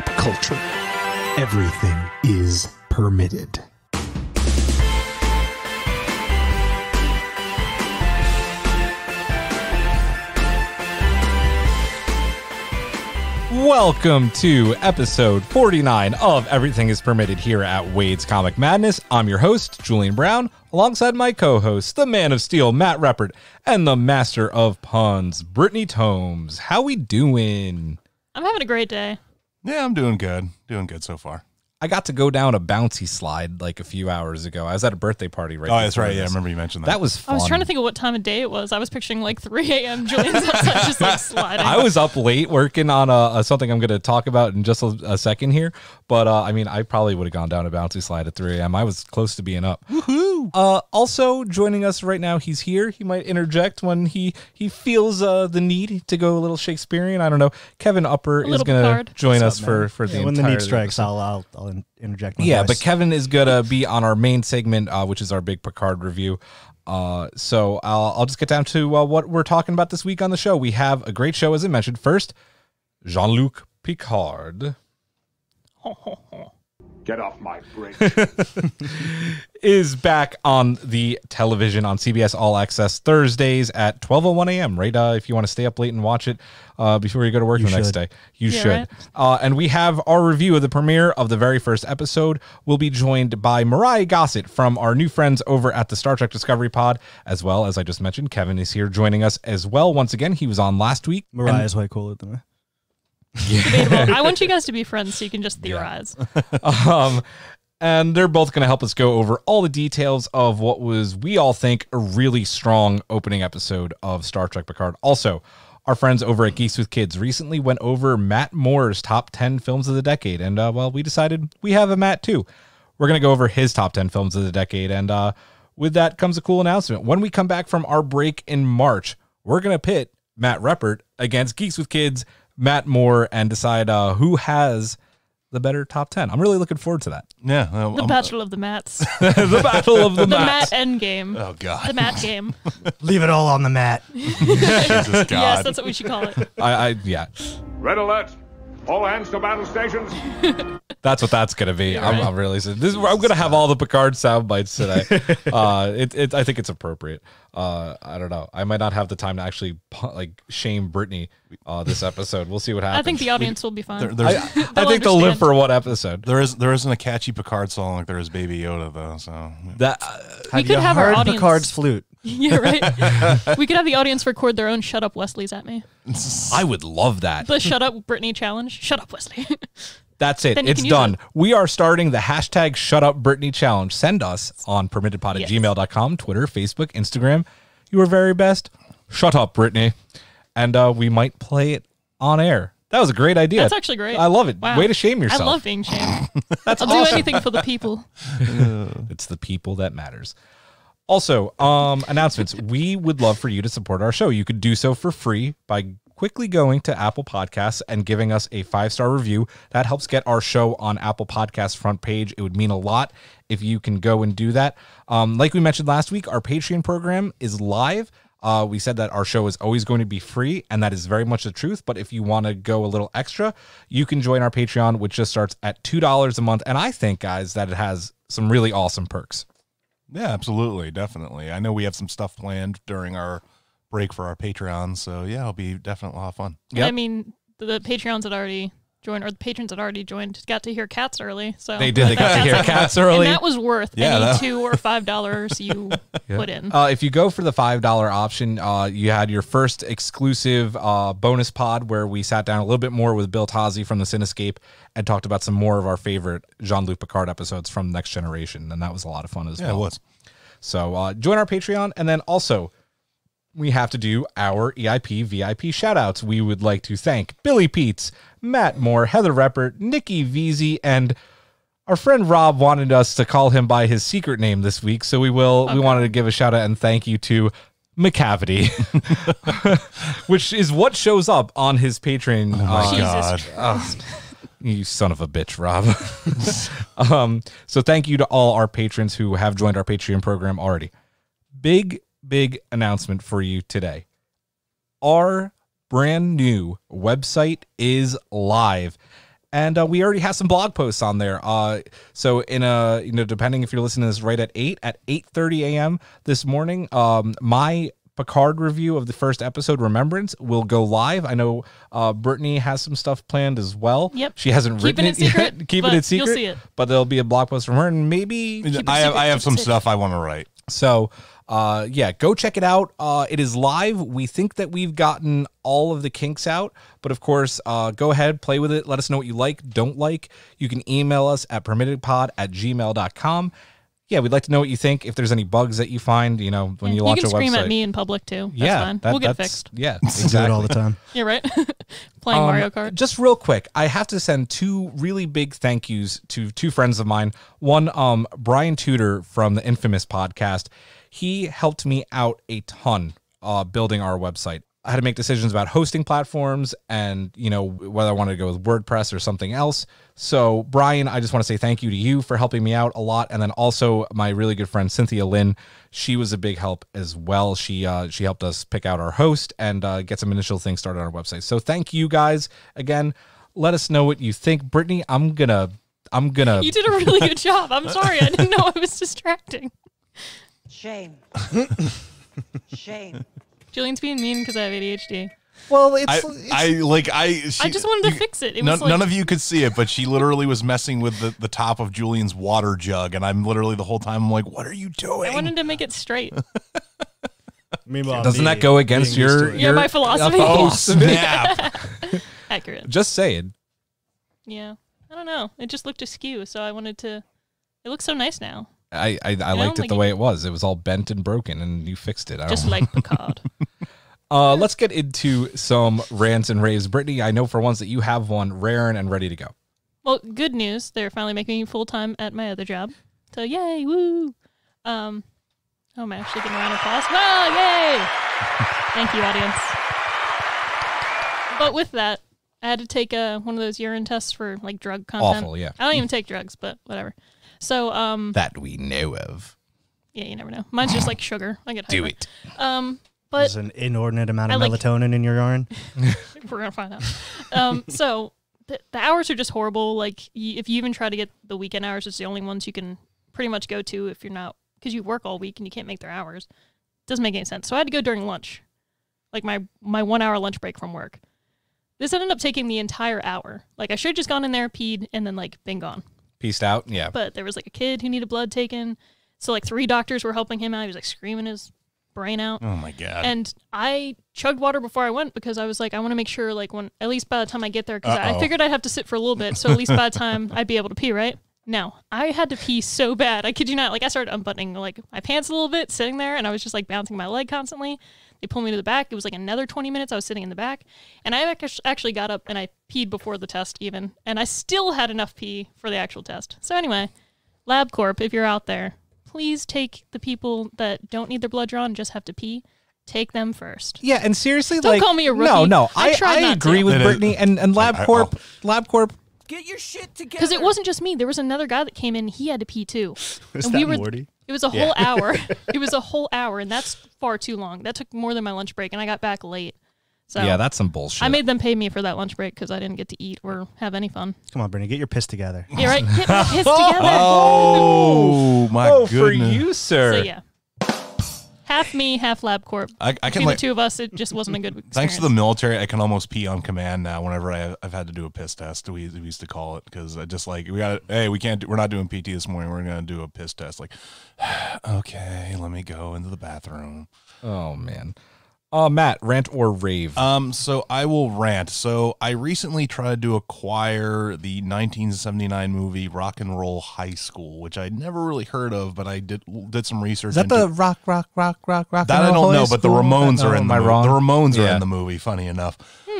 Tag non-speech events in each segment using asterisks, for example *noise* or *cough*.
pop culture. Everything is permitted. Welcome to episode 49 of Everything is Permitted here at Wade's Comic Madness. I'm your host, Julian Brown, alongside my co host, the man of steel, Matt Reppert, and the master of puns, Brittany Tomes. How we doing? I'm having a great day. Yeah, I'm doing good. Doing good so far. I got to go down a bouncy slide like a few hours ago. I was at a birthday party right Oh, that's before right. Yeah, I remember you mentioned that. That was fun. I was trying to think of what time of day it was. I was picturing like 3 a.m. Julian's outside just like *laughs* sliding. I was up late working on uh, uh, something I'm going to talk about in just a, a second here. But uh, I mean, I probably would have gone down a bouncy slide at 3 a.m. I was close to being up. Woohoo! Uh, also joining us right now, he's here. He might interject when he he feels uh, the need to go a little Shakespearean. I don't know. Kevin Upper is going to join What's us up, for man? for the Yeah, when the need strikes, I'll I'll, I'll interject. My yeah, voice. but Kevin is gonna be on our main segment, uh, which is our big Picard review. Uh, so I'll, I'll just get down to uh, what we're talking about this week on the show. We have a great show, as I mentioned. First, Jean Luc Picard *laughs* Get off my bridge. *laughs* is back on the television on CBS All Access Thursdays at 12:01 a.m. Right, uh, if you want to stay up late and watch it uh, before you go to work You the next day, you Yeah, should. right. Uh, and we have our review of the premiere of the very first episode. We'll be joined by Myrriah Gossett from our new friends over at the Star Trek Discovery Pod, as well as I just mentioned, Kevin is here joining us as well. Once again, he was on last week. Myrriah's way cooler than me. Debatable. *laughs* I want you guys to be friends so you can just theorize. *laughs* um, and they're both going to help us go over all the details of what was, we all think, a really strong opening episode of Star Trek Picard. Also, our friends over at Geeks with Kids recently went over Matt Moore's top 10 films of the decade. And, uh, well, we decided we have a Matt too. We're going to go over his top 10 films of the decade. And uh, with that comes a cool announcement. When we come back from our break in March, we're going to pit Matt Reppert against Geeks with Kids, Matt Moore, and decide uh, who has the better top 10. I'm really looking forward to that. yeah. uh, The I'm- Battle of the Mats. *laughs* the battle of the, *laughs* The Mats. The Mat Endgame. oh God. The Mat game. *laughs* Leave it all on the mat. Jesus God. Yes, that's what we should call it. I, I yeah, Red alert. All hands to battle stations. that's what that's gonna be. I'm, I'm really this. Is, I'm gonna have all the Picard sound bites today. uh, it, it I think it's appropriate. Uh, I don't know. I might not have the time to actually *laughs* like shame Brittany uh, this episode. We'll see what happens. I think the audience will be fine. There, I, *laughs* there's, I think they'll live for one episode. there is there isn't a catchy Picard song like there is Baby Yoda though. So That uh, we could have our heard audience. Picard's flute. *laughs* yeah, right. we could have the audience record their own "Shut Up, Wesley's" at me. I would love that. The "Shut Up, Brittany" challenge. Shut up, Wesley. That's it. Then It's done. it. We are starting the hashtag shut up Brittany challenge. Send us on permittedpod at Yes. gmail.com, Twitter, Facebook, Instagram. Your very best. Shut up, Brittany. And uh, we might play it on air. That was a great idea. That's actually great. I love it. Wow. Way to shame yourself. I love being shamed. *laughs* That's I'll awesome. do anything for the people. *laughs* It's the people that matters. Also, um, announcements. We would love for you to support our show. You could do so for free by quickly going to Apple Podcasts and giving us a five star review. That helps get our show on Apple Podcasts front page. It would mean a lot if you can go and do that. Um, like we mentioned last week, our Patreon program is live. Uh, we said that our show is always going to be free, and that is very much the truth. But if you want to go a little extra, you can join our Patreon, which just starts at $2 a month. And I think, guys, that it has some really awesome perks. yeah, absolutely, definitely. I know we have some stuff planned during our break for our Patreon. So yeah, it'll be definitely a lot of fun. Yep. I mean, the, the Patreons had already joined, or the patrons had already joined, got to hear cats early. So They did. They got to hear *laughs* cats early. And that was worth Yeah, any that- two or *laughs* five dollars you *laughs* put in. Uh, if you go for the five dollar option, uh, you had your first exclusive uh, bonus pod where we sat down a little bit more with Bill Tozzi from the Cinescape and talked about some more of our favorite Jean Luc Picard episodes from Next Generation, and that was a lot of fun as Yeah, well. it was. So uh, join our Patreon, and then also we have to do our EIP VIP shout outs. We would like to thank Billy Peets, Matt Moore, Heather Reppert, Nikki Veazey, and our friend Rob wanted us to call him by his secret name this week. So we will, we wanted to give a shout out and thank you to Macavity, *laughs* *laughs* which is what shows up on his Patreon. Oh my uh, Jesus God. you son of a bitch, Rob. *laughs* um, so thank you to all our patrons who have joined our Patreon program already. Big, big announcement for you today. Our brand new website is live. and uh, we already have some blog posts on there. Uh, so in a you know depending if you're listening to this right at eight at eight thirty a.m. this morning, um, my Picard review of the first episode, Remembrance, will go live. I know uh, Brittany has some stuff planned as well. Yep. She hasn't Keeping written it it, yet. secret, *laughs* Keeping but it secret. you'll see it. But there'll be a blog post from her, and maybe Keep it I have secret, I have keep some secret. stuff I want to write. so, uh, yeah, go check it out. Uh, it is live. We think that we've gotten all of the kinks out, but of course, uh, go ahead, play with it. Let us know what you like, don't like. You can email us at permittedpod at gmail.com. Yeah, we'd like to know what you think. If there's any bugs that you find, you know, when you you launch can a scream website. at me in public too. That's yeah, fine. that- we'll get that's- fixed. Yeah, *laughs* Do exactly. it all the time. Yeah, right. *laughs* Playing Um, Mario Kart. Just real quick, I have to send two really big thank yous to two friends of mine. One, um, Brian Tudor from the Infamous podcast. He helped me out a ton uh, building our website. I had to make decisions about hosting platforms and you know whether I wanted to go with WordPress or something else. So Brian, I just want to say thank you to you for helping me out a lot, and then also my really good friend Cynthia Lynn. She was a big help as well. She uh, she helped us pick out our host and uh, get some initial things started on our website. So thank you guys again. Let us know what you think, Brittany. I'm gonna I'm gonna you did a really *laughs* good job. I'm sorry. I didn't know I was distracting. Shame. *laughs* Shame. Julian's being mean because I have ADHD. well it's, I, it's- I like I. She, I just wanted to you- fix it. It none, was like, none of you could see it, but she literally was messing with the, the top of Julian's water jug, and I'm literally the whole time I'm like, "What are you doing?" I wanted to make it straight. *laughs* Meanwhile, doesn't me that go against being used your. Yeah, your my philosophy. *laughs* oh snap! Accurate. Just saying. Yeah. I don't know. It just looked askew, so I wanted to. It looks so nice now, I I, I liked it the way it was. It was all bent and broken, and you fixed it. I just like Picard. *laughs* Uh, let's get into some rants and raves. Brittany, I know for once that you have one raring and ready to go. Well, good news. They're finally making me full time at my other job. So yay, woo. Um oh I'm actually getting a round of applause. Well, yay! *laughs* Thank you, audience. But with that, I had to take uh, one of those urine tests for like drug content. Awful, yeah. I don't even take drugs, but whatever. So um That we know of. yeah, you never know. Mine's just like sugar. I get Do hyper. it. Um but There's an inordinate amount of like- melatonin in your urine. *laughs* we're gonna find out. Um, so the, the hours are just horrible. Like y- if you even try to get the weekend hours, it's the only ones you can pretty much go to if you're not because you work all week and you can't make their hours. Doesn't make any sense. So I had to go during lunch, like my my one hour lunch break from work. This ended up taking the entire hour. Like I should have just gone in there, peed, and then like been gone. Peaced out. Yeah. But there was like a kid who needed blood taken, so like three doctors were helping him out. He was like screaming his brain out. Oh my god! And I chugged water before I went because I was like, I want to make sure, like, when at least by the time I get there, because I Uh-oh. figured I'd have to sit for a little bit, so at least by the time I'd be able to pee, right? No, I had to pee so bad. I kid you not. Like, I started unbuttoning like my pants a little bit, sitting there, and I was just like bouncing my leg constantly. They pulled me to the back. It was like another 20 minutes. I was sitting in the back, and I actually got up and I peed before the test, even, and I still had enough pee for the actual test. So anyway, LabCorp, if you're out there, please take the people that don't need their blood drawn and just have to pee. Take them first. Yeah, and seriously, Don't like call me a No, rookie. no, I I, tried I agree to. with It is- Brittany and and I- LabCorp. LabCorp. Get your shit together. Because it wasn't just me. There was another guy that came in. He had to pee too. *laughs* Was and that we were. Morty? It was a whole hour. *laughs* it was a whole hour, and that's far too long. That took more than my lunch break, and I got back late. So Yeah, that's some bullshit. I made them pay me for that lunch break because I didn't get to eat or have any fun. Come on, Brittany, get your piss together. Yeah, right. Get my *laughs* piss together. *laughs* Oh, oh my oh, for you, sir. So yeah, half me, half LabCorp. I, I can Between like the two of us, it just wasn't a good experience. *laughs* Thanks to the military, I can almost pee on command now. Whenever I, I've had to do a piss test, we, we used to call it because I just like we got hey we can't do, we're not doing PT this morning. We're gonna do a piss test. Like *sighs* okay, let me go into the bathroom. Oh man. Uh, Matt, rant or rave? Um, so I will rant. So I recently tried to acquire the 1979 movie Rock and Roll High School, which I'd never really heard of, but I did did some research. Is that into- the rock, rock, rock, rock, rock? that I don't know, high but the? Ramones No, are in the movie. wrong? The Ramones are in the movie. Funny enough,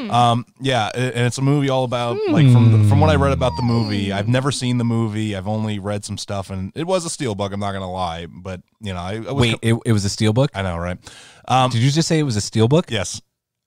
um, yeah, and it's a movie all about like from the, from what I read about the movie. I've never seen the movie. I've only read some stuff, and it was a steelbook. I'm not gonna lie, but you know, I, I was Wait, it, it was a steelbook. I know, right? Um, Did you just say it was a steelbook? yes,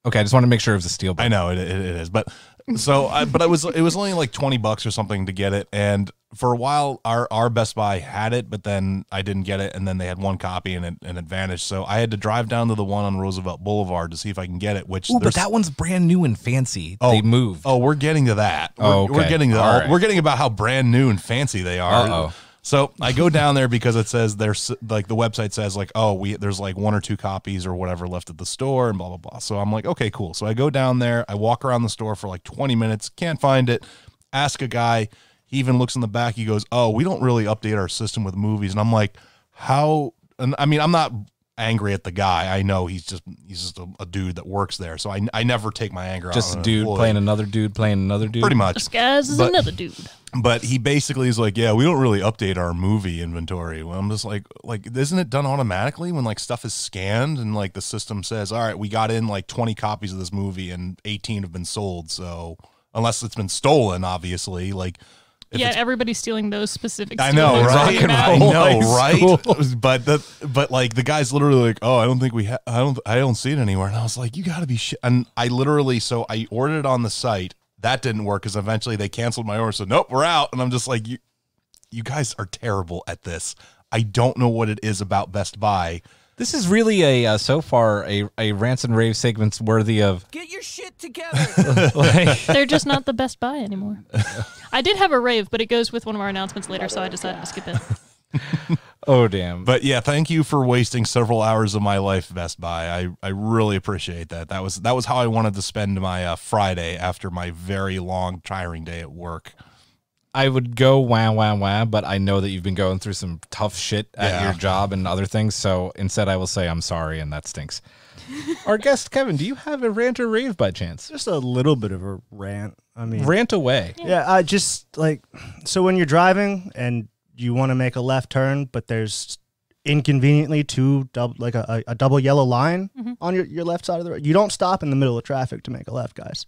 Okay, I just want to make sure it was a steelbook. I know it, it, it is, but so I, but I was it was only like 20 bucks or something to get it and for a while our our Best Buy had it but then I didn't get it and then they had one copy and it, an advantage so I had to drive down to the one on Roosevelt Boulevard to see if I can get it which Ooh, but there's that one's brand new and fancy. Oh, they moved. Oh, we're getting to that. We're, Oh, we're getting to All right. we're getting about how brand new and fancy they are. Uh-oh. So I go down there because it says there's like the website says like oh we there's like one or two copies or whatever left at the store and blah blah blah. So I'm like okay cool. So I go down there. I walk around the store for like 20 minutes. Can't find it. Ask a guy. He even looks in the back. He goes oh we don't really update our system with movies. And I'm like how? And I mean I'm not angry at the guy. I know he's just he's just a, a dude that works there. So I I never take my anger out. Just on a dude employee. playing another dude playing another dude. pretty much. Disguise is But- another dude. But he basically is like, yeah, we don't really update our movie inventory. Well, I'm just like, like, isn't it done automatically when like stuff is scanned and like the system says, all right, we got in like 20 copies of this movie and 18 have been sold. So unless it's been stolen, obviously, like, if yeah, everybody's stealing those specific. I know, right? I know, right? *laughs* But the but like the guy's literally like, oh, I don't think we, ha- I don't, I don't see it anywhere. And I was like, you got to be shit. And I literally, so I ordered it on the site. That didn't work because eventually they canceled my order. So nope, we're out. And I'm just like, you, you guys are terrible at this. I don't know what it is about Best Buy. This is really a uh, so far a a rants and rave segments worthy of *laughs* Get your shit together. *laughs* like They're just not the best buy anymore. I did have a rave, but it goes with one of our announcements later, so I decided to skip it. *laughs* oh damn. But yeah, thank you for wasting several hours of my life, Best Buy. I, I really appreciate that. That was that was how I wanted to spend my uh, Friday after my very long, tiring day at work. I would go wah wah wah, but I know that you've been going through some tough shit at Yeah. your job and other things. So instead, I will say I'm sorry, and that stinks. *laughs* Our guest Kevin, do you have a rant or rave by chance? Just a little bit of a rant. I mean, Rant away. yeah, I just like so when you're driving and you want to make a left turn, but there's inconveniently two double like a, a, a double yellow line mm-hmm. on your, your left side of the road. You don't stop in the middle of traffic to make a left, guys.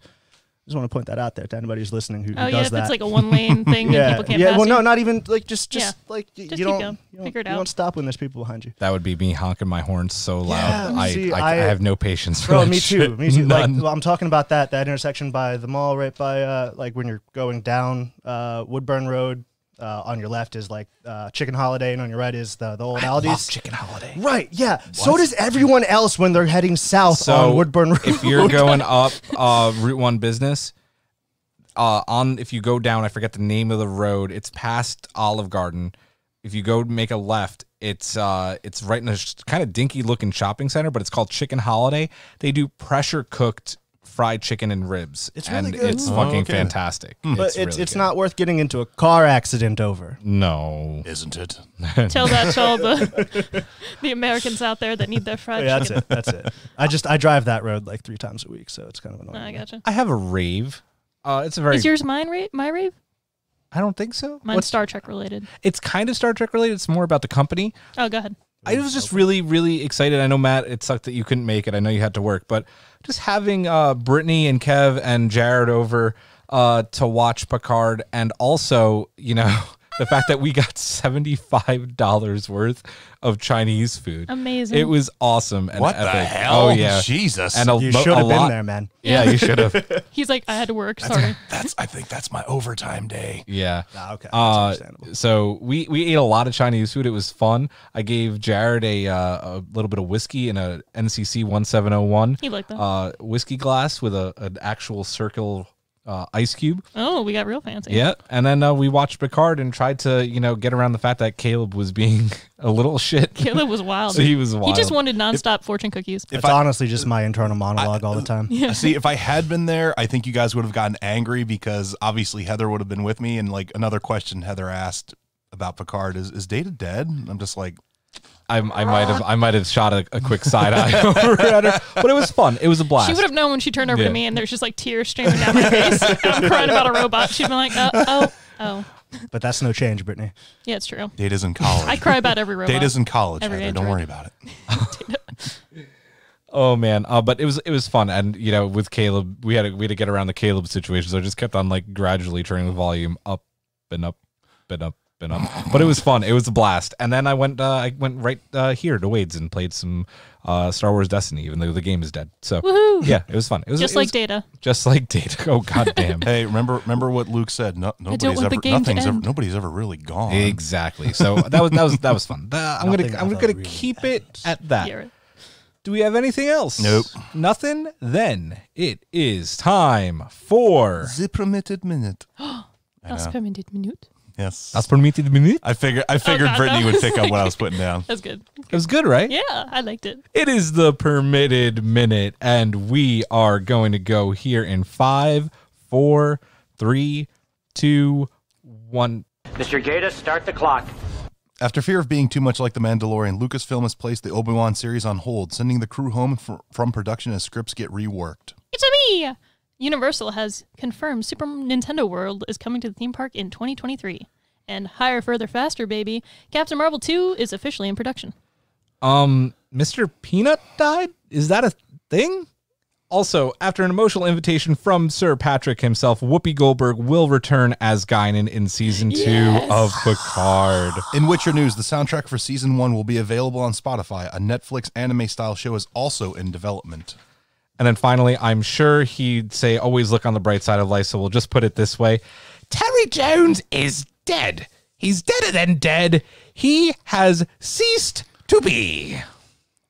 Just want to point that out there to anybody who's listening who, who Oh does yeah, if that. it's like a one lane *laughs* thing yeah, and people can't yeah. pass Well, you. no, not even like just just Yeah. like y- Just you don't you don't, Figure it you don't stop when there's people behind you. That would be me honking my horn so loud. Yeah, I, see, I, I I- have no patience for Bro, that me shit. too. Me too. Like, well, I'm talking about that that intersection by the mall, right by uh, like when you're going down uh, Woodbourne Road. Uh, on your left is like uh, Chicken Holiday, and on your right is the the old Aldi's. Chicken Holiday. Right, yeah. So does everyone else when they're heading south So on Woodbourne Road. if you're *laughs* going up uh, Route One Business, uh, on if you go down, I forget the name of the road. It's past Olive Garden. If you go make a left, it's uh, it's right in a kind of dinky looking shopping center, but it's called Chicken Holiday. They do pressure cooked fried chicken and ribs, It's and really good. it's Ooh. fucking Okay. fantastic. but it's really it's good. not worth getting into a car accident over. No, Isn't it? *laughs* Tell that to all the *laughs* the Americans out there that need their fried Yeah, that's chicken. it. That's it. I just I drive that road like three times a week, so it's kind of annoying. I gotcha. I have a rave. Uh, it's a very. Is yours mine rave? My rave? I don't think so. Mine's What's- Star Trek related. it's kind of Star Trek related. It's more about the company. Oh, go ahead. I was just really, really excited. I know Matt, it sucked that you couldn't make it. I know you had to work, but just having uh, Brittany and Kev and Jared over uh, to watch Picard, and also, you know, *laughs* the fact that we got seventy five dollars worth of Chinese food. Amazing. It was awesome. And What the hell? Oh yeah, Jesus. And a, You should have been lot- there, man. *laughs* Yeah, you should have. *laughs* He's like, I had to work. Sorry. *laughs* That's I think that's my overtime day. Yeah. Ah, okay, that's Uh, understandable. so we we ate a lot of Chinese food. It was fun. I gave Jared a uh, a little bit of whiskey in a NCC one seven zero one. He liked that. Uh, whiskey glass with a an actual circle uh, ice cube. oh, we got real fancy. Yeah, and then uh, we watched Picard and tried to you know get around the fact that Caleb was being *laughs* a little shit. Caleb was wild. *laughs* So he was wild. He just wanted nonstop fortune cookies. If It's I- honestly just my internal monologue all the time. Yeah. See, if I had been there, I think you guys would have gotten angry because obviously Heather would have been with me. And like another question Heather asked about Picard is, is Data dead? I'm just like, I, I might have I might have shot a, a quick side eye *laughs* over at her, but it was fun. It was a blast. She would have known when she turned over Yeah. to me and there's just like tears streaming down my face. and *laughs* I'm crying about a robot. She'd been like, uh, oh, oh. But that's no change, Brittany. Yeah, it's true. Data's in college. I cry about every robot. Data's in college, Every Heather. Don't android. worry about it. *laughs* Oh man, uh, but it was it was fun, and you know, with Caleb, we had to, we had to get around the Caleb situation, so I just kept on like gradually turning the volume up and up and up been up, but it was fun. It was a blast. And then I went uh, I went right uh, here to Wade's and played some uh, Star Wars Destiny, even though the game is dead. So Woohoo! yeah, it was fun. It was Just it like was- Data. just like Data. Oh god damn. *laughs* Hey, remember remember what Luke said? No, nobody's ever the game to nothing's ever nobody's ever really gone. Exactly. So that was that was that was fun. Uh, I'm gonna I'm gonna really keep it at that. Yeah. Do we have anything else? Nope. Nothing? Then it is time for The *gasps* permitted minute. Das permitted minute. Yes. Das permitted minute. I figured I figured God, Brittany no. would pick up what I was *laughs* putting down. That's good. It was good, right? Yeah, I liked it. It is the permitted minute, and we are going to go here in five, four, three, two, one. Mr. Gata, start the clock. After fear of being too much like The Mandalorian, Lucasfilm has placed the Obi Wan series on hold, sending the crew home fr- from production as scripts get reworked. It's a me. Universal has confirmed Super Nintendo World is coming to the theme park in 2023. And higher, further, faster, baby. Captain Marvel 2 is officially in production. Um, Mr. Peanut died? Is that a thing? Also, after an emotional invitation from Sir Patrick himself, Whoopi Goldberg will return as Guinan in season two of Picard. In Witcher news, the soundtrack for season one will be available on Spotify. A Netflix anime style show is also in development. And then finally, I'm sure he'd say, always look on the bright side of life. So we'll just put it this way Terry Jones is dead. He's deader than dead. He has ceased to be.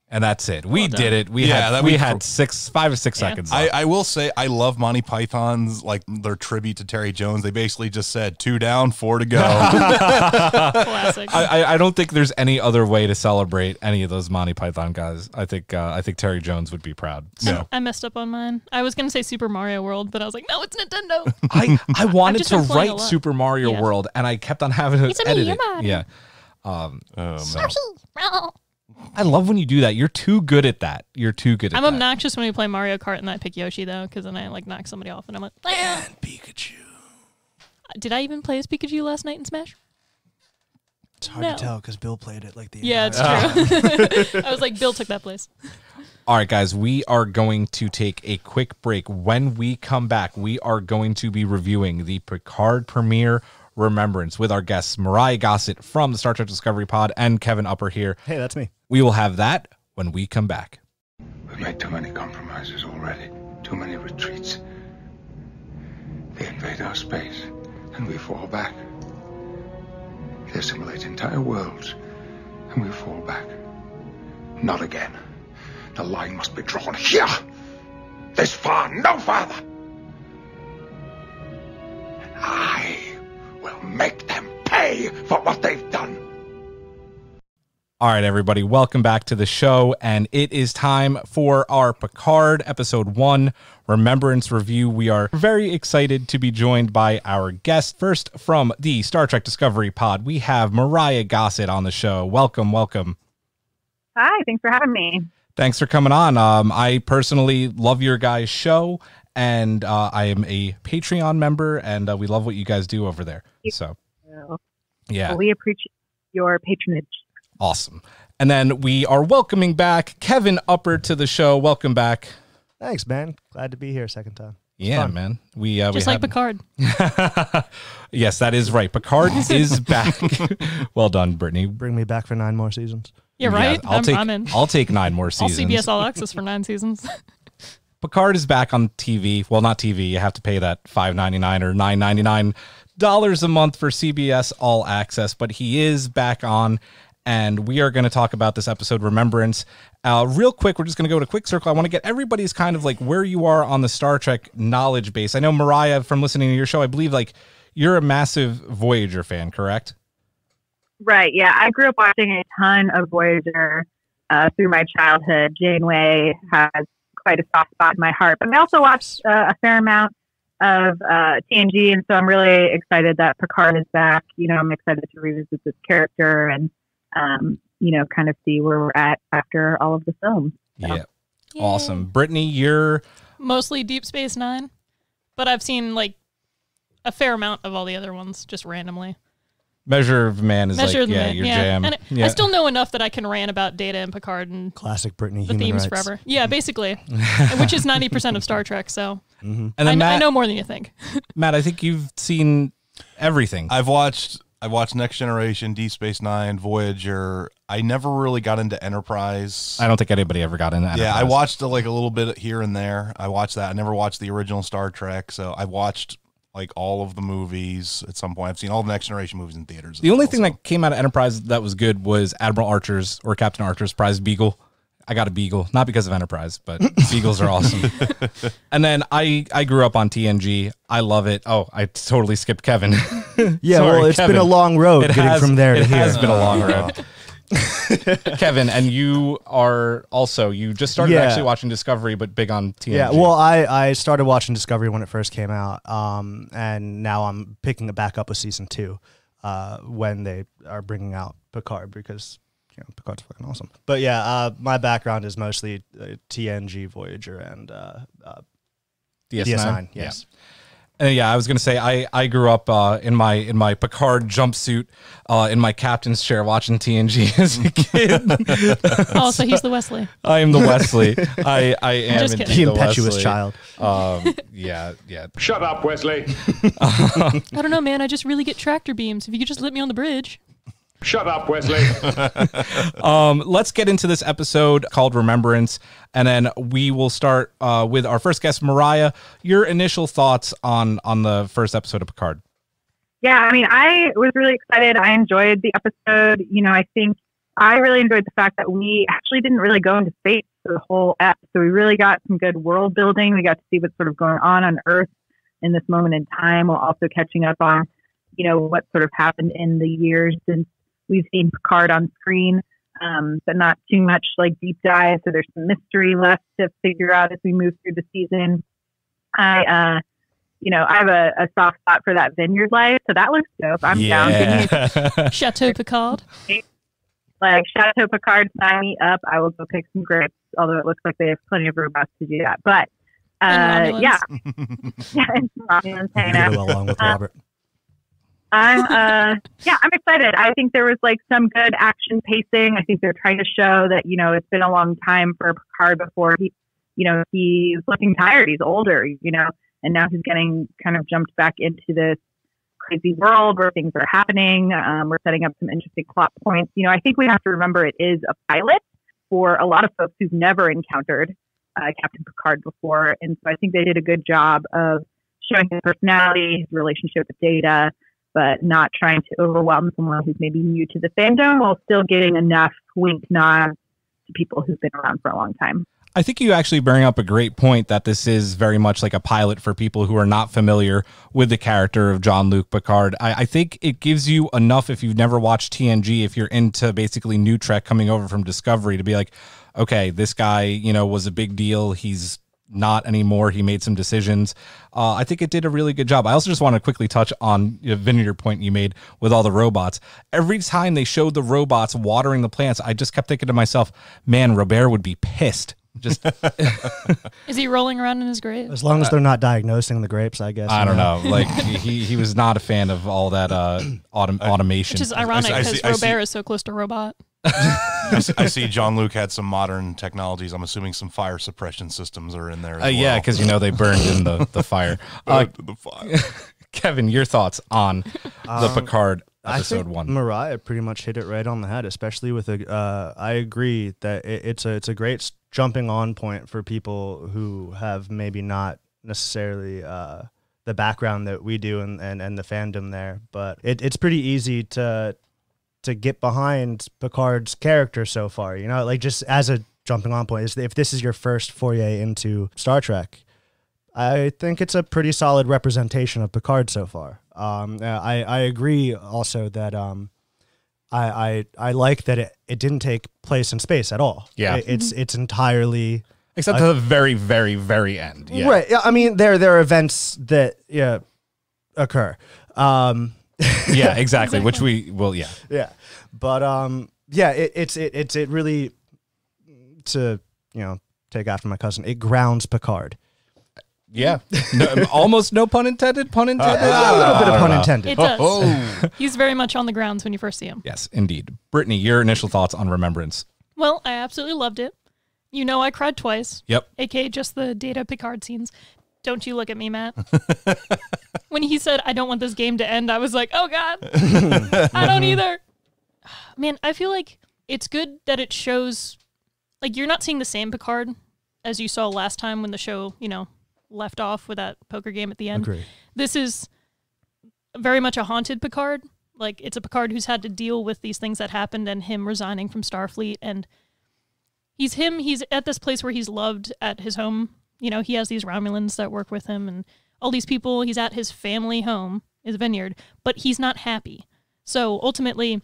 And that's it. We did it. We Yeah, had we we- had six, five or six Yeah. seconds. I. I will say I love Monty Python's like their tribute to Terry Jones. They basically just said two down, four to go. *laughs* Classic. I, I, I don't think there's any other way to celebrate any of those Monty Python guys. I think uh, I think Terry Jones would be proud. So I messed up on mine. I was going to say Super Mario World, but I was like, no, it's Nintendo. I I wanted to been playing a write. Super Mario Yeah. World, and I kept on having to It's a me, edit it. Mario. Yeah, Oh, man. I'm I love when you do that. You're too good at that. You're too good at I'm that. obnoxious when we play Mario Kart and I pick Yoshi, though, because then I like knock somebody off and I'm like, "Ah." Pikachu. did I even play as Pikachu last night in Smash? It's hard No. to tell because Bill played it like the Yeah, it's entire- true. *laughs* *laughs* I was like, Bill took that place. All right, guys, we are going to take a quick break. When we come back, we are going to be reviewing the Picard premiere Remembrance with our guests Myrriah Gossett from the Star Trek Discovery Pod and Kevin Upper here. Hey, that's me. We will have that when we come back. We've made too many compromises already, too many retreats. They invade our space, and we fall back. They assimilate entire worlds, and we fall back. Not again. The line must be drawn here. This far, no farther. I will make them pay for what they've done. All right, everybody, welcome back to the show. And it is time for our Picard episode one remembrance review. We are very excited to be joined by our guest. First, from the Star Trek Discovery Pod, we have Myrriah Gossett on the show. Welcome, welcome. Hi, thanks for having me. Thanks for coming on. Um, I personally love your guys' show, and uh, I am a Patreon member, and uh, we love what you guys do over there. So, So, yeah. We appreciate your patronage. Awesome. And then we are welcoming back Kevin Upper to the show. Welcome back. Thanks, man. Glad to be here second time. Yeah, Fun. man. We uh, Just we like had- Picard. *laughs* yes, that is right. Picard is *laughs* back. *laughs* well done, Brittany. Bring me back for nine more seasons. You're Yeah, right. I'll I'm, take I'm in. I'll take nine more seasons. All seasons. CBS All Access for nine seasons. Picard is back on TV. Well, not TV. You have to pay that five ninety nine or nine ninety nine dollars a month for CBS All Access, but he is back on, and we are going to talk about this episode, Remembrance. Uh, real quick, we're just going to go to quick circle. I want to get everybody's kind of like where you are on the Star Trek knowledge base. I know Myrriah from listening to your show. I believe like you're a massive Voyager fan, correct? Right. Yeah. I grew up watching a ton of Voyager uh, through my childhood. Janeway has quite a soft spot in my heart. But I also watched uh, a fair amount of uh, TNG. And so I'm really excited that Picard is back. You know, I'm excited to revisit this character and, um, you know, kind of see where we're at after all of the films. Yeah. Awesome. Brittany, you're Mostly Deep Space Nine, but I've seen like a fair amount of all the other ones just randomly. Measure of Man is Measure like, of yeah, Man, your yeah. jam. And I- yeah. I still know enough that I can rant about Data and Picard and Classic Brittany the human themes rights. forever. Yeah, *laughs* basically, which is ninety percent of Star Trek. So mm-hmm. and I, then I Matt, know more than you think. *laughs* Matt, I think you've seen everything. I've watched I watched Next Generation, Deep Space Nine, Voyager. I never really got into Enterprise. I don't think anybody ever got into that. Yeah, I watched like a little bit here and there. I watched that. I never watched the original Star Trek, so I watched like all of the movies at some point. I've seen all the Next Generation movies in theaters. The only thing that came out of Enterprise that was good was Admiral Archer's or Captain Archer's prize Beagle. I got a Beagle, not because of Enterprise, but *laughs* Beagles are awesome. *laughs* and then I I grew up on TNG. I love it. Oh, I totally skipped Kevin. *laughs* Yeah, Sorry, well, it's been a long road It getting has- from there to it here. It has been a long road. *laughs* Kevin, and you are also you just started Yeah. actually watching Discovery, but big on TNG. Yeah, well, I, I started watching Discovery when it first came out, um, and now I'm picking it back up with season two uh, when they are bringing out Picard because you know Picard's fucking awesome. But yeah, uh, my background is mostly uh, TNG, Voyager, and uh, uh, DS9? DS9. Yeah. Yes. Uh, yeah, I was gonna say I I grew up uh, in my in my Picard jumpsuit uh, in my captain's chair watching TNG *laughs* as a kid. *laughs* Oh, so he's the Wesley. I am the Wesley. I I *laughs* am Just. The the impetuous Wesley. child. Um, yeah, yeah. Shut up, Wesley. I don't know, man. I just really get tractor beams. If you could just let me on the bridge. Shut up, Wesley. *laughs* Um, let's get into this episode called Remembrance, and then we will start uh, with our first guest, Myrriah. Your initial thoughts on on the first episode of Picard? Yeah, I mean, I was really excited. I enjoyed the episode. You know, I think I really enjoyed the fact that we actually didn't really go into space for the whole ep. So we really got some good world building. We got to see what's sort of going on on Earth in this moment in time, while also catching up on, you know, what sort of happened in the years since we've seen Picard on screen. Um, but not too much like deep dive. So there's some mystery left to figure out as we move through the season. I, uh, you know, I have a, a soft spot for that vineyard life, so that looks dope. I'm down. Give *laughs* Chateau Picard. like Chateau Picard, sign me up. I will go pick some grapes, although it looks like they have plenty of robots to do that. But uh, yeah, yeah, *laughs* and Romulans hanging out. along with Uh, Robert. I'm *laughs* uh yeah, I'm excited. I think there was like some good action pacing. I think they're trying to show that, you know, it's been a long time for Picard before he you know, he's looking tired, he's older, you know, and now he's getting kind of jumped back into this crazy world where things are happening. Um, we're setting up some interesting plot points. You know, I think we have to remember it is a pilot for a lot of folks who've never encountered uh, Captain Picard before. And so I think they did a good job of showing his personality, his relationship with Data, but not trying to overwhelm someone who's maybe new to the fandom while still getting enough wink nods to people who've been around for a long time. I think you actually bring up a great point that this is very much like a pilot for people who are not familiar with the character of Jean Luc Picard. I, I think it gives you enough if you've never watched TNG, if you're into basically new Trek coming over from Discovery, to be like, okay, this guy, you know, was a big deal. He's not anymore. He made some decisions. Uh, I think it did a really good job. I also just want to quickly touch on you know, Vinny, your point you made with all the robots. Every time they showed the robots watering the plants, I just kept thinking to myself, man, Robert would be pissed. Just *laughs* Is he rolling around in his grave? As long as they're not diagnosing the grapes, I guess. I don't know. Like *laughs* he he was not a fan of all that uh autom- automation. Which is ironic because I see- Robert is so close to robot. I see, I see Jean Luc had some modern technologies. I'm assuming some fire suppression systems are in there. As Uh, yeah, well. because you know they burned in the the fire. *laughs* Uh, the fire. *laughs* Kevin, your thoughts on the Um, Picard I episode think one? Myrriah pretty much hit it right on the head, especially with a. Uh, I agree that it, it's a it's a great jumping on point for people who have maybe not necessarily uh, the background that we do and, and, and the fandom there, but it, it's pretty easy to to get behind Picard's character so far. You know, like just as a jumping on point, if this is your first foray into Star Trek, I think it's a pretty solid representation of Picard so far. Um, uh, I I agree also that um, I I, I like that it, it didn't take place in space at all. Yeah. It- it's it's entirely Except to the very, very, very end. Yeah. right. Yeah, I mean there there are events that yeah occur. Um, yeah, *laughs* exactly. Which we will. yeah. yeah, but um, yeah, it, it's it, it's it really to you know take after my cousin. It grounds Picard. Yeah. No, um, *laughs* almost no pun intended. Pun uh, intended. a little bit of pun know. intended. It does. Oh, *laughs* He's very much on the grounds when you first see him. Yes, indeed. Brittany, your initial thoughts on Remembrance? Well, I absolutely loved it. You know, I cried twice. Yep. aka just the Data Picard scenes. Don't you look at me, Matt. *laughs* when he said, I don't want this game to end, I was like, oh God, I don't either. *sighs* Man, I feel like it's good that it shows, like, you're not seeing the same Picard as you saw last time when the show, you know, left off with that poker game at the end. Agree. This is very much a haunted Picard. Like, it's a Picard who's had to deal with these things that happened and him resigning from Starfleet. And he's him, he's at this place where he's loved at his home. You know, he has these Romulans that work with him and all these people. He's at his family home, his vineyard, but he's not happy. So ultimately,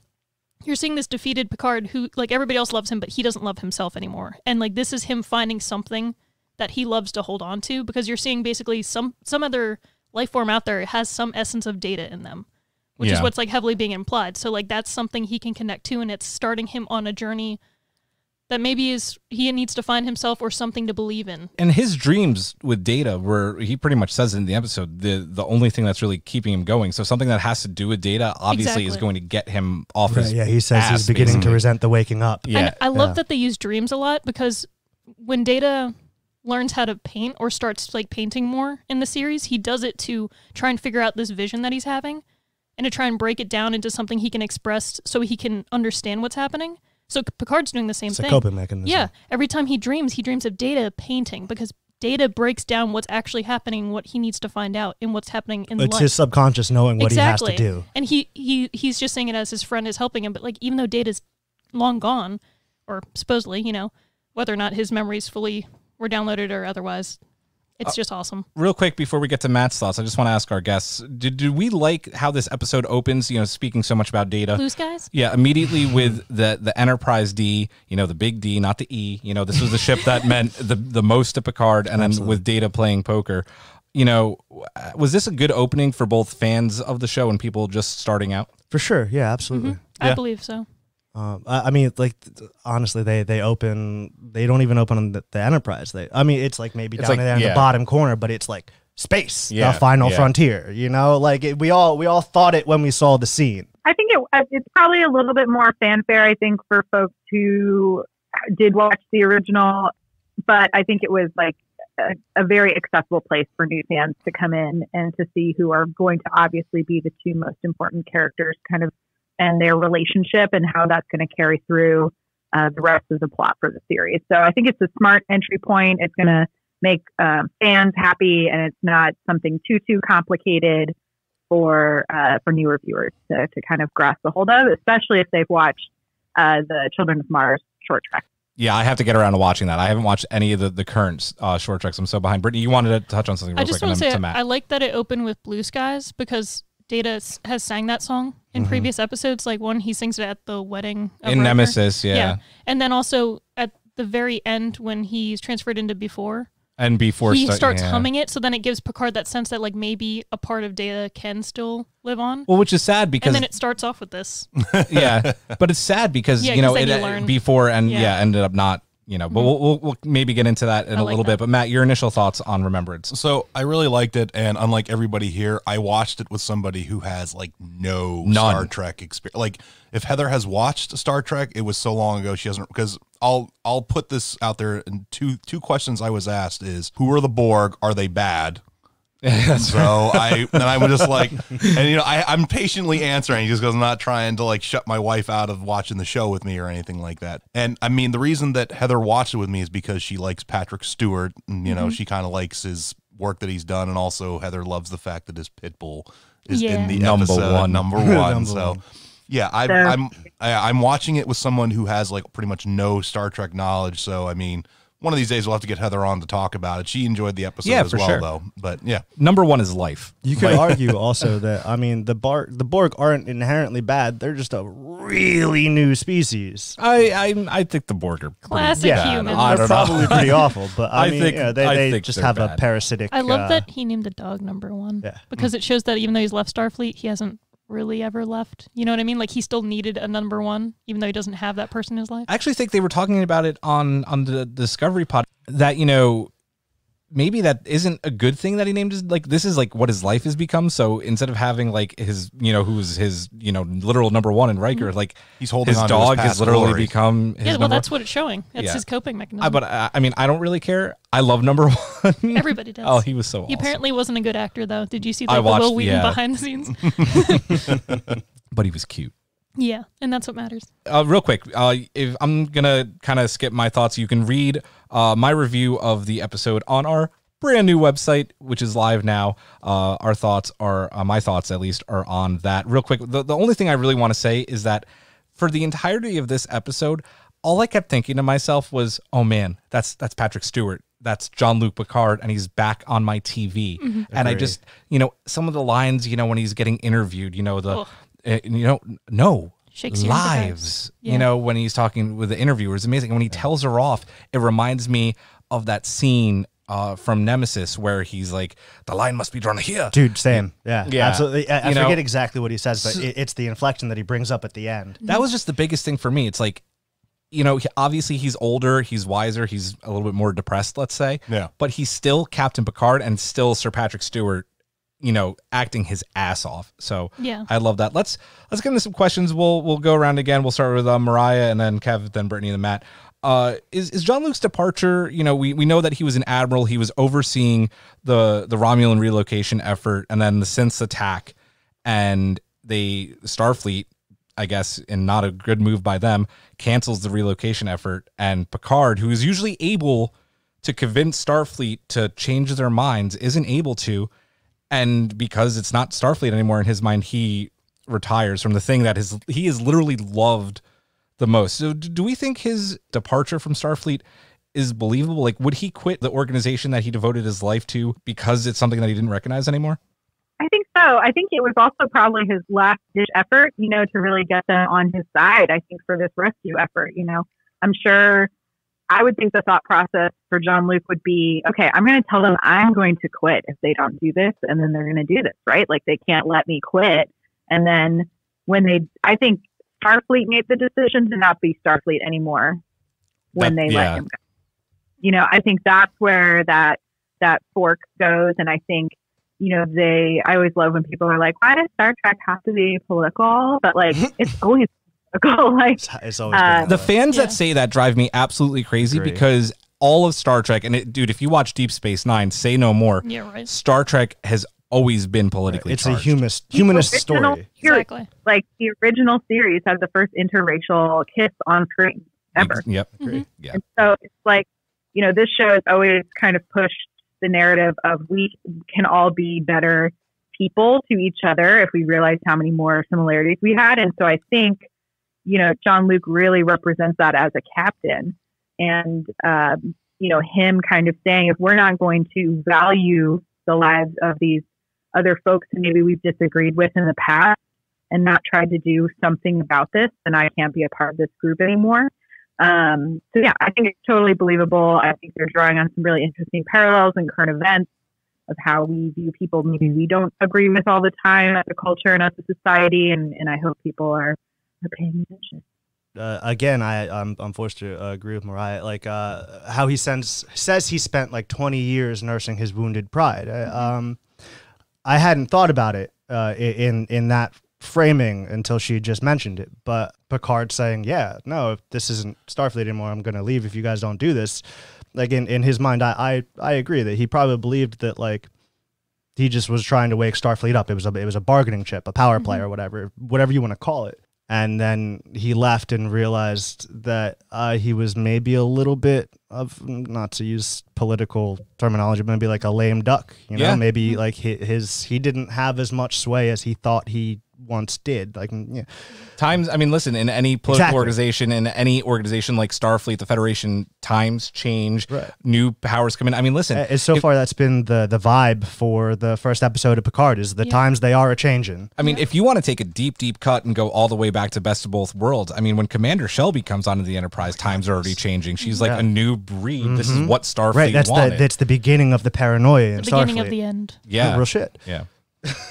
you're seeing this defeated Picard who, like, everybody else loves him, but he doesn't love himself anymore. And, like, this is him finding something that he loves to hold on to because you're seeing basically some some other life form out there has some essence of data in them which is what's like heavily being implied so like that's something he can connect to and it's starting him on a journey that maybe is he needs to find himself or something to believe in. And his dreams with data were he pretty much says in the episode the the only thing that's really keeping him going. So something that has to do with data obviously is going to get him off Right, his yeah, he says he's ass, beginning to resent the waking up. yeah. And i love Yeah. that they use dreams a lot because when data learns how to paint or starts like painting more in the series he does it to try and figure out this vision that he's having and to try and break it down into something he can express so he can understand what's happening so picard's doing the same It's a thing coping mechanism. Yeah. Every time he dreams, he dreams of data painting because data breaks down what's actually happening, what he needs to find out, and what's happening in It's life. his subconscious knowing what exactly. he has to do. And he, he he's just saying it as his friend is helping him, but like even though data's long gone, or supposedly, you know, whether or not his memories fully were downloaded or otherwise, it's uh, just awesome. real quick before we get to Matt's thoughts, I just want to ask our guests: Did, did we like how this episode opens? You know, speaking so much about data. Blue skies? Yeah, immediately with the the Enterprise D, you know, the big D, not the E. You know, this was the ship that *laughs* meant the the most to Picard, and then with Data playing poker. You know, was this a good opening for both fans of the show and people just starting out? For sure. Yeah, absolutely. Mm-hmm. I Yeah. believe so. Um, I, I mean, like honestly, they they open. They don't even open on the, the Enterprise. They, I mean, it's like maybe It's down like- there in yeah. the bottom corner, but it's like space, Yeah, the final yeah. frontier. You know, like it, we all we all thought it when we saw the scene. I think it, uh, it's probably a little bit more fanfare. I think for folks who did watch the original, but I think it was like a, a very accessible place for new fans to come in and to see who are going to obviously be the two most important characters, kind of, and their relationship and how that's going to carry through uh, the rest of the plot for the series. So I think it's a smart entry point. It's going to make um, fans happy, and it's not something too too complicated for uh, for newer viewers to, to kind of grasp the hold of, especially if they've watched uh, the Children of Mars short trek. Yeah, I have to get around to watching that. I haven't watched any of the the current uh, short treks. I'm so behind. Brittany, you wanted to touch on something real I just quick, want to say to Matt. I like that it opened with Blue Skies because Data has sang that song in Mhm. previous episodes. Like one, he sings it at the wedding of In. Nemesis, yeah. and then also at the very end when he's transferred into before, and before he start- starts yeah. humming it. So then it gives Picard that sense that like maybe a part of Data can still live on. Well, which is sad because and then it starts off with this. *laughs* yeah, but it's sad because Yeah, you know it uh, before and yeah. Yeah. ended up not. You know, but Mhm. we'll, we'll we'll maybe get into that in I a like little that. bit. But Matt, your initial thoughts on Remembrance? So I really liked it, and unlike everybody here, I watched it with somebody who has like no None. Star Trek experience. Like if Heather has watched Star Trek, it was so long ago she hasn't. Because I'll I'll put this out there. And two two questions I was asked is who are the Borg? Are they bad? *laughs* so I and I was just like, *laughs* and you know, I, I'm patiently answering just because I'm not trying to like shut my wife out of watching the show with me or anything like that. And I mean, the reason that Heather watched it with me is because she likes Patrick Stewart, and you know, Mhm. she kind of likes his work that he's done, and also Heather loves the fact that his pit bull is Yeah. in the Number episode one. number *laughs* one. Number so. one. Yeah, I, Fair. I'm I, I'm watching it with someone who has like pretty much no Star Trek knowledge. So I mean, one of these days we'll have to get Heather on to talk about it. She enjoyed the episode Yeah, as for well, sure. though. But yeah, Number one is life. You could argue *laughs* also that I mean the bar the Borg aren't inherently bad. They're just a really new species. I I, I think the Borg are Classic bad. humans. I They're probably pretty *laughs* awful, but I, I mean, think- yeah, they, I they think just they're have a parasitic. I love uh, that he named the dog number one. Yeah. Because it shows that even though he's left Starfleet, he hasn't really ever left. You know what I mean? Like he still needed a number one, even though he doesn't have that person in his life. I actually think they were talking about it on on the Discovery pod that you know maybe that isn't a good thing that he named his like this is like what his life has become. So instead of having like his you know who's his you know literal number one in Riker, mm-hmm. like He's holding his on to his dog has literally glory. become his yeah, well, number that's what it's showing. That's Yeah. his coping mechanism. I, but I, I mean, I don't really care. I love number *laughs* one. Everybody does. oh, he was so He awesome. apparently wasn't a good actor, though. Did you see I like, the Wil Wheaton yeah. behind the scenes? *laughs* *laughs* but he was cute. Yeah, and that's what matters. uh, real quick, uh, if I'm gonna kind of skip my thoughts, you can read uh, my review of the episode on our brand new website, which is live now. Uh, our thoughts are, uh, my thoughts at least, are on that. Real quick, the, the only thing I really want to say is that for the entirety of this episode, all I kept thinking to myself was, "Oh man, that's that's Patrick Stewart." That's Jean Luc Picard, and he's back on my TV. And I just, you know, some of the lines, you know, when he's getting interviewed, you know, the, Ugh. Uh, you know, no, Shakespeare lives Yeah. you know when he's talking with the interviewer it's amazing when he tells her off it reminds me of that scene uh, from nemesis where he's like the line must be drawn here Dude, same. Yeah, Yeah. absolutely. I, I You know- forget exactly what he says, but it, it's the inflection that he brings up at the end. that was just the biggest thing for me it's like you know obviously he's older he's wiser he's a little bit more depressed let's say Yeah. but he's still captain picard and still sir patrick stewart you know acting his ass off so Yeah. i love that let's let's get into some questions we'll we'll go around again we'll start with uh, Myrriah and then kev then brittany and then matt uh, is is Jean Luc's departure? You know, we, we know that he was an admiral. He was overseeing the the Romulan relocation effort, and then the synths attack, and they Starfleet, I guess, in not a good move by them, cancels the relocation effort. And Picard, who is usually able to convince Starfleet to change their minds, isn't able to, and because it's not Starfleet anymore in his mind, he retires from the thing that his he is literally loved the most. So, do we think his departure from Starfleet is believable? Like, would he quit the organization that he devoted his life to because it's something that he didn't recognize anymore? I think so. I think it was also probably his last ditch effort, you know, to really get them on his side. I think for this rescue effort, you know, I'm sure I would think the thought process for Jean Luc would be, okay, I'm going to tell them I'm going to quit if they don't do this, and then they're going to do this, right? Like they can't let me quit. And then when they, I think Starfleet made the decision to not be Starfleet anymore when That- they yeah. let him go. You know, I think that's where that that fork goes, and I think you know, they, I always love when people are like, why does Star Trek have to be political? But like, *laughs* it's always political. Like, It's, it's always Uh, been The fans Yeah. that say that drive me absolutely crazy Agree. because all of Star Trek, and it, dude, if you watch Deep Space Nine, say no more. Yeah, right. Star Trek has always been politically it's a humanist humanist story. series, Exactly. like the original series had the first interracial kiss on screen ever. Ex- Yep. Mhm. Yeah. And so it's like, you know, this show has always kind of pushed the narrative of we can all be better people to each other if we realize how many more similarities we had. And so I think, you know, Jean Luc really represents that as a captain. And, um, you know, him kind of saying, if we're not going to value the lives of these other folks who maybe we've disagreed with in the past and not tried to do something about this, then I can't be a part of this group anymore. Um, so yeah, I think it's totally believable. I think they're drawing on some really interesting parallels and current events of how we view people maybe we don't agree with all the time as a culture and as a society. And, and I hope people are, are paying attention. uh, again, I I'm, I'm forced to uh, agree with Myrriah. Like uh, how he sends says he spent like 20 years nursing his wounded pride. I, um, I hadn't thought about it uh, in in that framing until she just mentioned it. But Picard saying, "Yeah, no, if this isn't Starfleet anymore, I'm going to leave if you guys don't do this." Like in, in his mind, I, I I agree that he probably believed that like he just was trying to wake Starfleet up. It was a it was a bargaining chip, a power play, or whatever, whatever you want to call it. And then he left and realized that uh, he was maybe a little bit of not to use political terminology, but maybe like a lame duck. You know, Yeah. maybe like hi- his he didn't have as much sway as he thought he once did. Like, mm, yeah, Times, I mean, listen, in any political Exactly. organization, in any organization like Starfleet, the Federation, times change, Right. new powers come in. I mean, listen, Uh, so if- far that's been the the vibe for the first episode of Picard is the Yeah. times they are a changing. I mean, if you want to take a deep, deep cut and go all the way back to Best of Both Worlds, I mean, when Commander Shelby comes onto the Enterprise, times are already changing. She's like Yeah. a new breed. This is Mhm. what Starfleet Right, that's wanted. the that's the beginning of the paranoia in The beginning Starfleet. of the end yeah, real shit. yeah.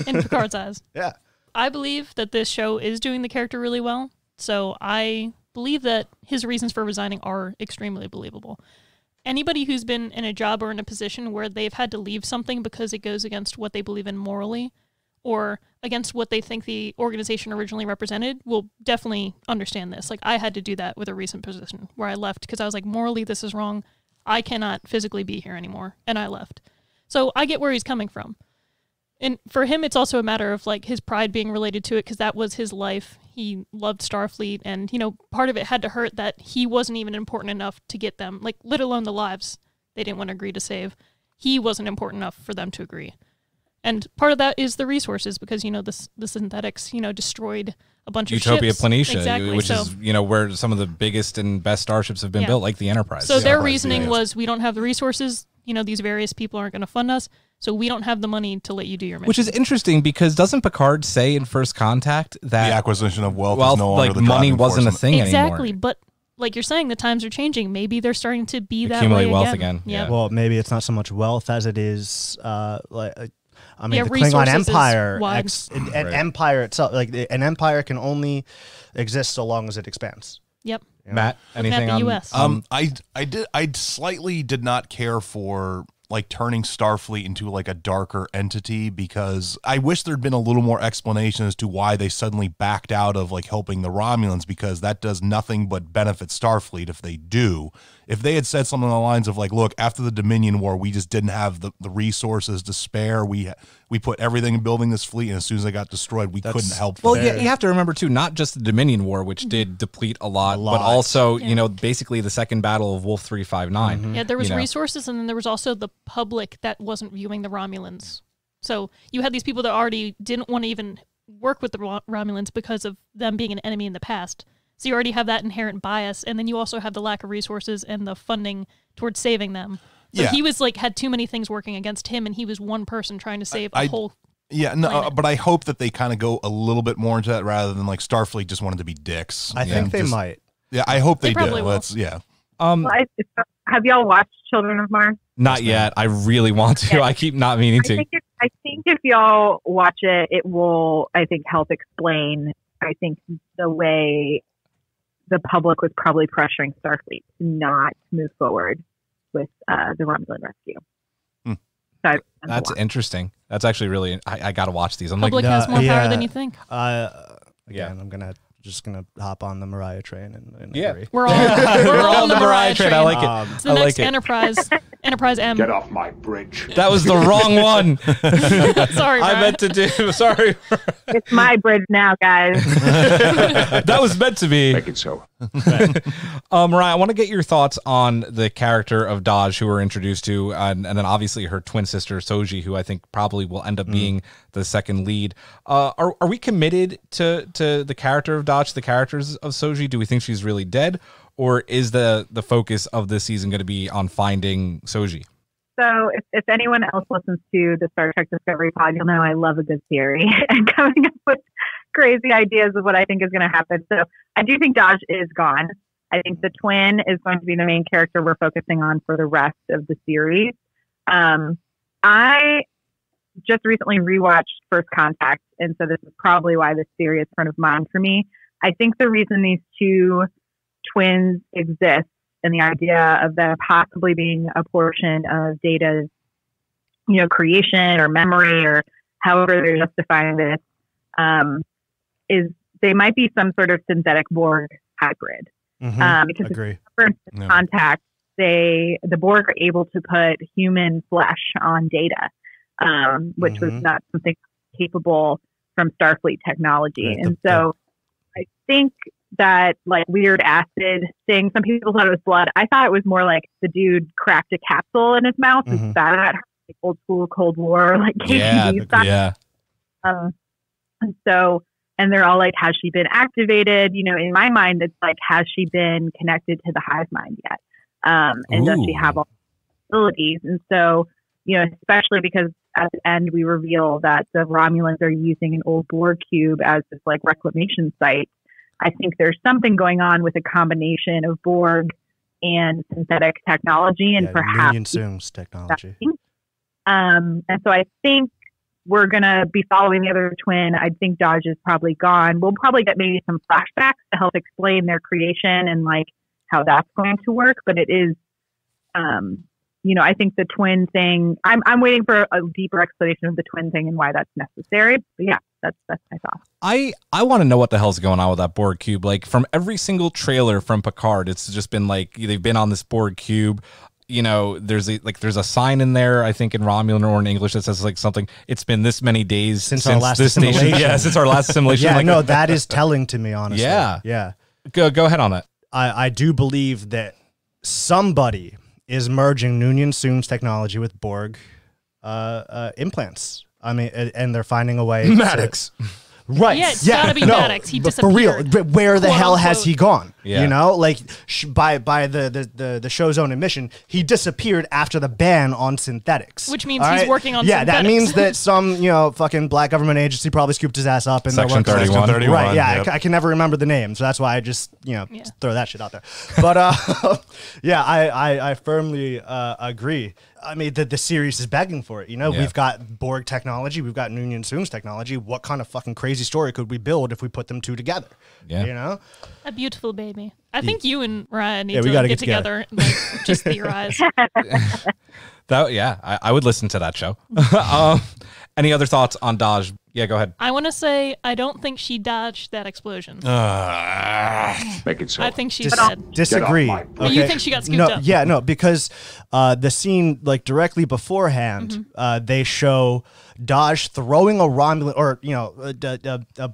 in Picard's eyes. *laughs* Yeah. I believe that this show is doing the character really well. So I believe that his reasons for resigning are extremely believable. anybody who's been in a job or in a position where they've had to leave something because it goes against what they believe in morally or against what they think the organization originally represented will definitely understand this. Like I had to do that with a recent position where I left because I was like morally this is wrong. I cannot physically be here anymore and I left. So I get where he's coming from. And for him it's also a matter of like his pride being related to it because that was his life. He loved Starfleet and you know part of it had to hurt that he wasn't even important enough to get them like let alone the lives they didn't want to agree to save. He wasn't important enough for them to agree. And part of that is the resources because you know the the synthetics you know destroyed a bunch Utopia of Utopia Planitia, exactly. which so, is you know where some of the biggest and best starships have been Yeah. built, like the Enterprise. so their Enterprise, reasoning was we don't have the resources. You know these various people aren't going to fund us, so we don't have the money to let you do your mission. which is interesting because doesn't Picard say in First Contact that the acquisition of wealth, wealth is no longer like the money wasn't a force. thing exactly, anymore? but like you're saying, the times are changing. Maybe they're starting to be that Accumulate way wealth again. again, Yeah. Well, maybe it's not so much wealth as it is uh, like. uh, I mean, Yeah, the Klingon Empire, wide. ex, an an Right. empire itself, like an empire can only exist so long as it expands. Yep. Matt, anything the on US. Um, I I did I slightly did not care for like turning Starfleet into like a darker entity because I wish there'd been a little more explanation as to why they suddenly backed out of like helping the Romulans because that does nothing but benefit Starfleet if they do. If they had said something on the lines of like, look, after the Dominion War, we just didn't have the, the resources to spare. We we put everything in building this fleet, and as soon as they got destroyed, we couldn't help. Well, them. yeah, you have to remember too, not just the Dominion War, which did mm-hmm. deplete a lot, lot. but also Yeah. you know basically the second battle of Wolf three five nine. Mm-hmm. Yeah, there was you know. resources, and then there was also the public that wasn't viewing the Romulans. So you had these people that already didn't want to even work with the Romulans because of them being an enemy in the past. So you already have that inherent bias, and then you also have the lack of resources and the funding towards saving them. So Yeah. he was like had too many things working against him, and he was one person trying to save a I- whole. Yeah, no, uh, planet. but I hope that they kind of go a little bit more into that rather than like Starfleet just wanted to be dicks. I Yeah, think they just- might. Yeah, I hope They they, do. will. Let's yeah. Um, have y'all watched Children of Mars? not yet. I really want to. Yeah. I keep not meaning I to. think if, I think if y'all watch it, it will I think help explain. I think the way the public was probably pressuring Starfleet to not move forward with uh, the Romulan rescue. Hmm. So I- That's interesting. That's actually really. I, I got to watch these. I'm Public like, has more yeah. power than you think. Uh, Yeah. again, I'm gonna just gonna hop on the Myrriah train and, and Yeah. agree. We're all *laughs* we're, all on the Myrriah train. I like it. Um, It's the I next like it. Enterprise, Enterprise M. Get off my bridge. That was the wrong one. *laughs* Sorry, I meant to do. *laughs* Sorry, it's my bridge now, guys. that was meant to be. Make it so. Um, Ryan, I want to get your thoughts on the character of Dahj, who we're introduced to, and, and then obviously her twin sister Soji, who I think probably will end up being the second lead. Uh, are are we committed to to the character of Dahj, the characters of Soji? Do we think she's really dead, or is the the focus of this season going to be on finding Soji? So if, if anyone else listens to the Star Trek Discovery pod, you'll know I love a good theory *laughs* and coming up with crazy ideas of what I think is going to happen. So I do think Dahj is gone. I think the twin is going to be the main character we're focusing on for the rest of the series. Um, I just recently rewatched First Contact, and so this is probably why this theory is front of mind for me. I think the reason these two twins exist and the idea of them possibly being a portion of data's, you know, creation or memory or however they're justifying this, um, is they might be some sort of synthetic Borg hybrid. mhm, Um, because agree. Yeah. contact, they the Borg are able to put human flesh on data, um, which was Mhm. not something capable from Starfleet technology. Right, the- and so, I think that like weird acid thing. Some people thought it was blood. I thought it was more like the dude cracked a capsule in his mouth and Mhm. spat at her, like old school Cold War, *laughs* like Yeah, KGB style. yeah. Um, and so, and they're all like, has she been activated? You know, in my mind, it's like, has she been connected to the hive mind yet? Um, and does she have all the abilities? And so, you know, especially because at the end we reveal that the Romulans are using an old Borg cube as this like reclamation site. I think there's something going on with a combination of Borg and synthetic technology, and Yeah, perhaps Soong's technology. um, and so I think we're going to be following the other twin. I think Dahj is probably gone. We'll probably get maybe some flashbacks to help explain their creation and like how that's going to work. But it is um, you know, I think the twin thing. I'm I'm waiting for a deeper explanation of the twin thing and why that's necessary. But yeah, that's that's my thought. I I want to know what the hell's going on with that Borg cube. Like from every single trailer from Picard, it's just been like they've been on this Borg cube. You know, there's a like there's a sign in there, I think in Romulan or in English that says like something. It's been this many days Since since, our last this station. assimilation. Yeah, since our last *laughs* assimilation. yeah, like, no, that is telling to me, honestly. Yeah. yeah. go go ahead on that. I, I do believe that somebody is merging Noonien Soong's technology with Borg uh, uh, implants. I mean, and, and they're finding a way. to- Maddox. Right. Yeah, it's gotta be Maddox. He but for real. but Where the quote hell has he gone? Yeah. You know, like sh- by by the, the the the show's own admission, he disappeared after the ban on synthetics. Which means All he's working on Yeah, that means that *laughs* some you know fucking black government agency probably scooped his ass up and they're Section working 31. Section 31, Right. Yeah, yep. I, I can never remember the name, so that's why I just you know Yeah. throw that shit out there. But uh, *laughs* yeah, I I, I firmly uh, agree. I mean, the, the series is begging for it. You know, Yeah. we've got Borg technology, we've got Noonien Soong's technology. What kind of fucking crazy story could we build if we put them two together? Yeah. You know? A beautiful baby. I think you and Ryan need Yeah, we to gotta get, get together. together, and like, just *laughs* theorize. *laughs* That yeah, I, I would listen to that show. *laughs* um, any other thoughts on Dahj? Yeah, go ahead. I want to say I don't think she dodged that explosion. Uh, *sighs* Make it so. I think she's Dis- dead. disagree. my- Well, you think she got scooped no, up? Yeah, no, because uh, the scene like directly beforehand, Mm-hmm. uh, they show Dahj throwing a Romulan or you know a, a, a, a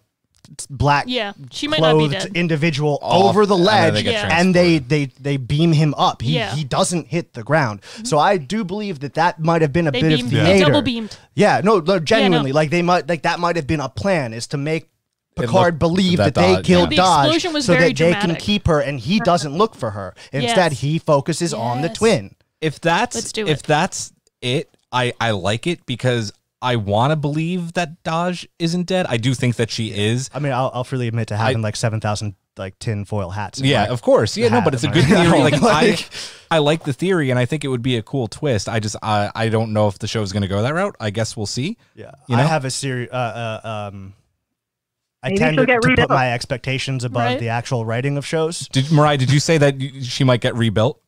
black Yeah, she might not be clothed dead. individual Off, over the and ledge they and they, they they beam him up. He Yeah. Mm-hmm. he doesn't hit the ground. So I do believe that that might have been a They bit beamed- of they theater. double beamed. Yeah, no, no, genuinely, no. like they might like that might have been a plan is to make Picard looked- believe that that, they Dahj- killed The Dahj explosion was so very that they can keep her and he doesn't look for her. Instead, Yes. he focuses on the twin. If that's if it. that's it, I I like it because I want to believe that Dahj isn't dead. I do think that she is. I mean, I'll, I'll freely admit to having like seven thousand like tin foil hats. Yeah, my- of course. Yeah, no, but it's a good *laughs* my- theory. *laughs* Like, I, Like- I like the theory, and I think it would be a cool twist. I just, I, I don't know if the show is going to go that route. I guess we'll see. Yeah, You know? I have a series. Uh, uh, um, I Maybe tend to, get to put my expectations above Right. the actual writing of shows. Did Myrriah? Did you say that she might get rebuilt?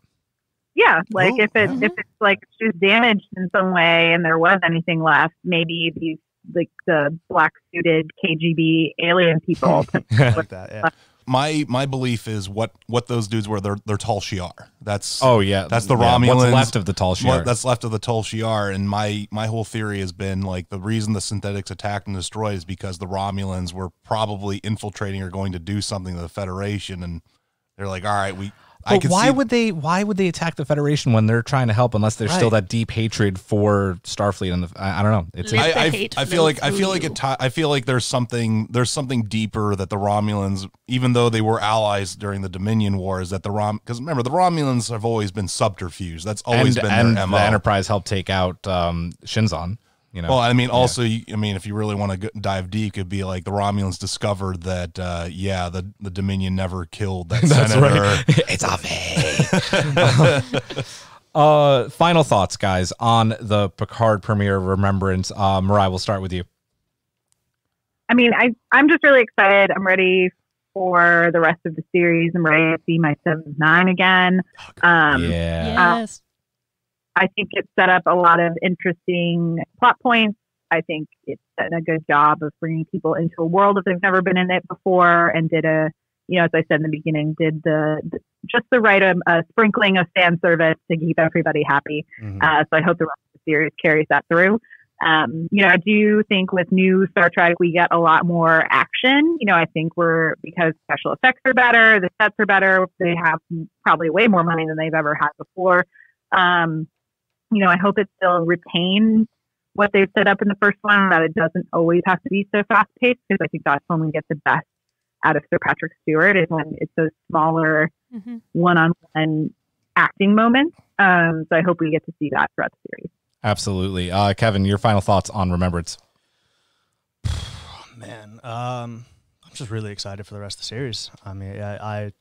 Yeah, like Ooh, if it yeah. if it's like she's damaged in some way and there was anything left, maybe these like the black suited KGB alien people. *laughs* like that. Yeah. my my belief is what what those dudes were. They're they're Tal Shiar. That's Oh yeah, That's the Yeah, Romulans. What's left of the tall what that's left of the Tal Shiar. And my my whole theory has been like the reason the synthetics attacked and destroyed is because the Romulans were probably infiltrating or going to do something to the Federation, and they're like, all right, we. I But can why see, would they? Why would they attack the Federation when they're trying to help? Unless there's still that deep hatred for Starfleet and the. I, I don't know. It's Let I, I, I feel like I feel like you. it. I feel like there's something there's something deeper that the Romulans, even though they were allies during the Dominion Wars, that the Rom because remember the Romulans have always been subterfuge. That's always and, been and their the. Enterprise helped take out um, Shinzon. You know. Well, I mean, also, you- I mean, if you really want to dive deep, it'd be like the Romulans discovered that, uh, yeah, the the Dominion never killed that *laughs* That's senator. right. *laughs* it's a *laughs* fake. uh, final thoughts, guys, on the Picard premiere of Remembrance. Uh, Myrriah, we'll start with you. I mean, I I'm just really excited. I'm ready for the rest of the series. I'm ready to see my seven nine again. Um, yeah. yes. I think it set up a lot of interesting plot points. I think it's done a good job of bringing people into a world if they've never been in it before, and did a, you know, as I said in the beginning, did the, the just the right um, uh, sprinkling of fan service to keep everybody happy. Mhm. Uh, so I hope the rest of the series carries that through. Um, you know, I do think with new Star Trek, we get a lot more action. You know, I think we're because special effects are better, the sets are better. They have probably way more money than they've ever had before. Um, you know, I hope it still retains what they've set up in the first one, that it doesn't always have to be so fast paced, because I think that's when we get the best out of Sir Patrick Stewart is when it's those smaller one on one acting moments. Um, so I hope we get to see that throughout the series. Absolutely. Uh, Kevin, your final thoughts on Remembrance. Man, um, I'm just really excited for the rest of the series. I mean, I, I,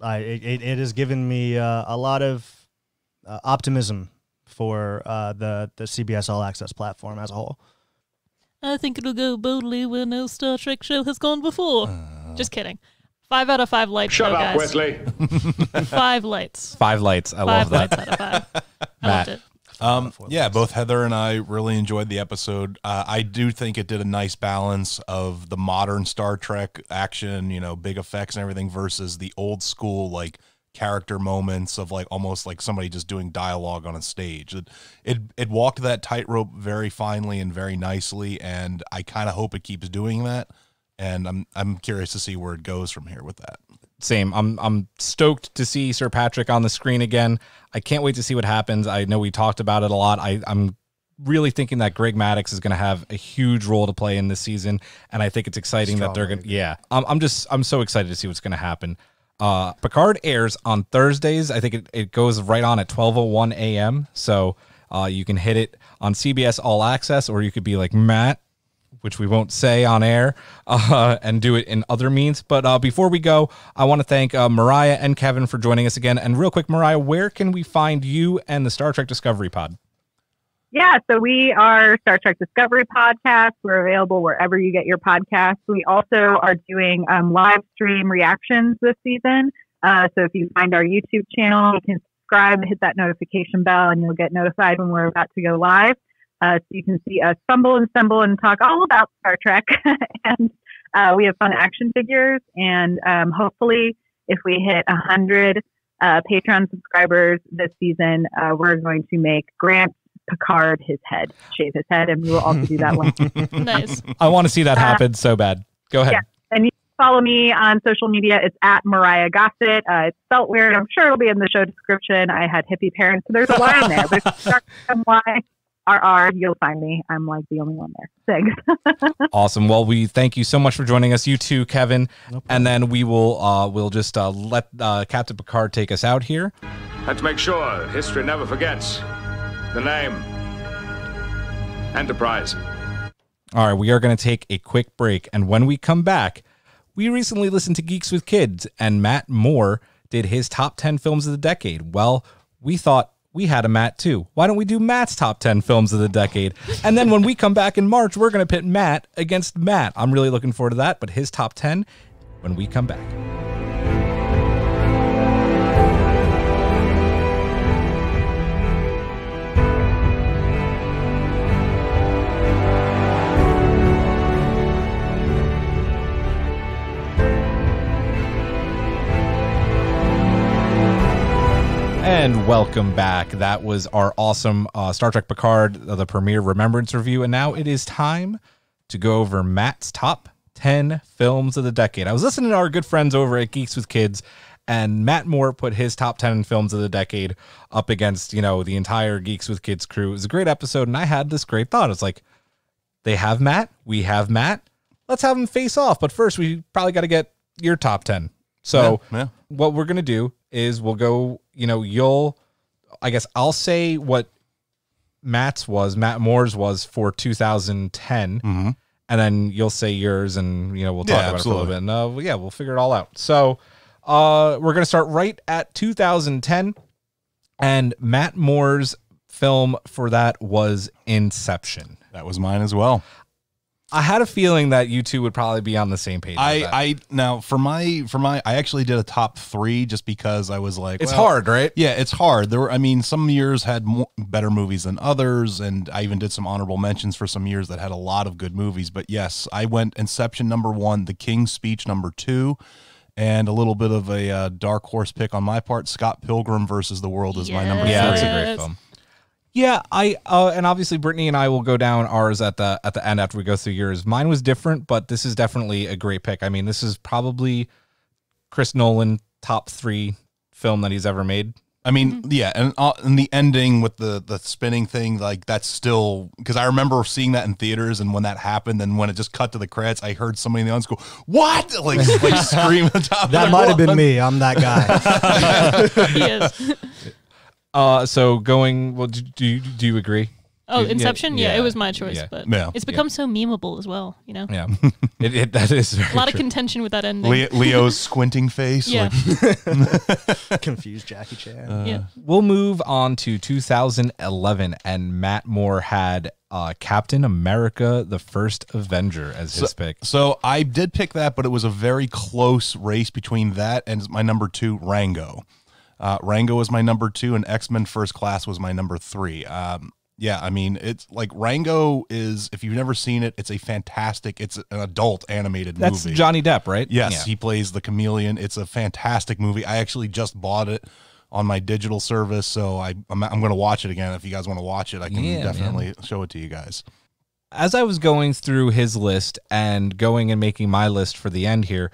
I it, it- it has given me uh, a lot of uh, optimism for uh, the the CBS All Access platform as a whole. I think it'll go boldly where no Star Trek show has gone before. Uh. Just kidding. Five out of five lights. Shut though, up, guys. Wesley. *laughs* *laughs* Five lights. Five lights. I Five love that. lights out of five. *laughs* I Matt. loved it. Um, yeah, both Heather and I really enjoyed the episode. Uh, I do think it did a nice balance of the modern Star Trek action, you know, big effects and everything versus the old school like character moments of like almost like somebody just doing dialogue on a stage. It it, it walked that tightrope very finely and very nicely, and I kind of hope it keeps doing that. And I'm I'm curious to see where it goes from here with that. Same. I'm I'm stoked to see Sir Patrick on the screen again. I can't wait to see what happens. I know we talked about it a lot. I, I'm really thinking that Greg Maddox is going to have a huge role to play in this season, and I think it's exciting that they're going. to Yeah, I'm, I'm just I'm so excited to see what's going to happen. Uh, Picard airs on Thursdays. I think it, it goes right on at 12:01 a.m. So uh, you can hit it on CBS All Access, or you could be like Matt which we won't say on air, *laughs* uh, and do it in other means. But uh, before we go, I want to thank uh, Myrriah and Kevin for joining us again. And real quick, Myrriah, where can we find you and the Star Trek Discovery Pod? Yeah, so we are Star Trek Discovery Podcast. We're available wherever you get your podcasts. We also are doing um, live stream reactions this season. Uh, so if you find our YouTube channel, you can subscribe, hit that notification bell, and you'll get notified when we're about to go live. Uh, so you can see us stumble and stumble and talk all about Star Trek. *laughs* and uh, we have fun action figures. And um, hopefully, if we hit 100 uh, Patreon subscribers this season, uh, we're going to make Grant Picard his head, shave his head, and we will also do that one. *laughs* Nice. I want to see that happen so bad. Go ahead. Yeah. And you can follow me on social media. It's at Myrriah Gossett. Uh, it's spelt weird. I'm sure it'll be in the show description. I had hippie parents, so there's a Y in there. But if you start with Y R R, you'll find me. I'm like the only one there. Thanks. *laughs* Awesome. Well, we thank you so much for joining us. You too, Kevin. and then we will uh, we'll just uh, let uh, Captain Picard take us out here. Let's make sure history never forgets the name Enterprise. All right, we are going to take a quick break. And when we come back, we recently listened to Geeks with Kids, and Matt Moore did his top 10 films of the decade. Well, we thought we had a Matt too. Why don't we do Matt's top 10 films of the decade? And then when we come back in March, we're going to pit Matt against Matt. I'm really looking forward to that, but his top 10 when we come back. And welcome back. That was our awesome uh, Star Trek Picard, uh, the premiere remembrance review. And now it is time to go over Matt's top 10 films of the decade. I was listening to our good friends over at Geeks with Kids, and Matt Moore put his top 10 films of the decade up against, you know, the entire Geeks with Kids crew. It was a great episode, and I had this great thought. It's like, they have Matt, we have Matt. Let's have them face off. But first, we probably got to get your top 10. So, Yeah, yeah. what we're going to do is we'll go, you know, you'll, I guess I'll say what Matt's was, Matt Moore's was for 2010. And then you'll say yours, and, you know, we'll talk Mm-hmm. Yeah, about it for a little bit. And, uh, well, yeah, we'll figure it all out. So, uh, we're going to start right at 2010. And Matt Moore's film for that was Inception. That was mine as well. I had a feeling that you two would probably be on the same page. I. I now for my for my I actually did a top three just because I was like it's well, hard, right? Yeah, it's hard. There were I mean some years had more, better movies than others, and I even did some honorable mentions for some years that had a lot of good movies. But yes, I went Inception number one, The King's Speech number two. And a little bit of a uh, dark horse pick on my part. Scott Pilgrim versus the World is my number Yeah, three. that's a great film. Yeah, I uh, and obviously Brittany and I will go down ours at the at the end after we go through yours. Mine was different, but this is definitely a great pick. I mean, this is probably Chris Nolan top three film that he's ever made. I mean, yeah, and uh, and the ending with the the spinning thing, like that's still because I remember seeing that in theaters, and when that happened, and when it just cut to the credits, I heard somebody in the audience go, "What?" *laughs* like like scream at the top. That their might have been me. I'm that guy. *laughs* He is. *laughs* Uh, so going well, do do you, do you agree? Oh, Yeah, Inception. Yeah, yeah, it was my choice, yeah. but Yeah. it's become so memeable as well. You know, Yeah, *laughs* it, it, that is very a lot of true. contention with that ending. Le- *laughs* Leo's squinting face. yeah, like, *laughs* Confused Jackie Chan. Uh, yeah. We'll move on to 2011, and Matt Moore had uh, Captain America: The First Avenger as his pick. So I did pick that, but it was a very close race between that and my number two, Rango. Uh, Rango was my number two, and X Men First Class was my number three. Um, yeah, I mean, it's like Rango is. If you've never seen it, it's a fantastic. It's an adult animated That's movie. Johnny Depp, right? Yes, Yeah. he plays the chameleon. It's a fantastic movie. I actually just bought it on my digital service, so I I'm, I'm going to watch it again. If you guys want to watch it, I can Yeah, man. definitely show it to you guys. as I was going through his list and going and making my list for the end here,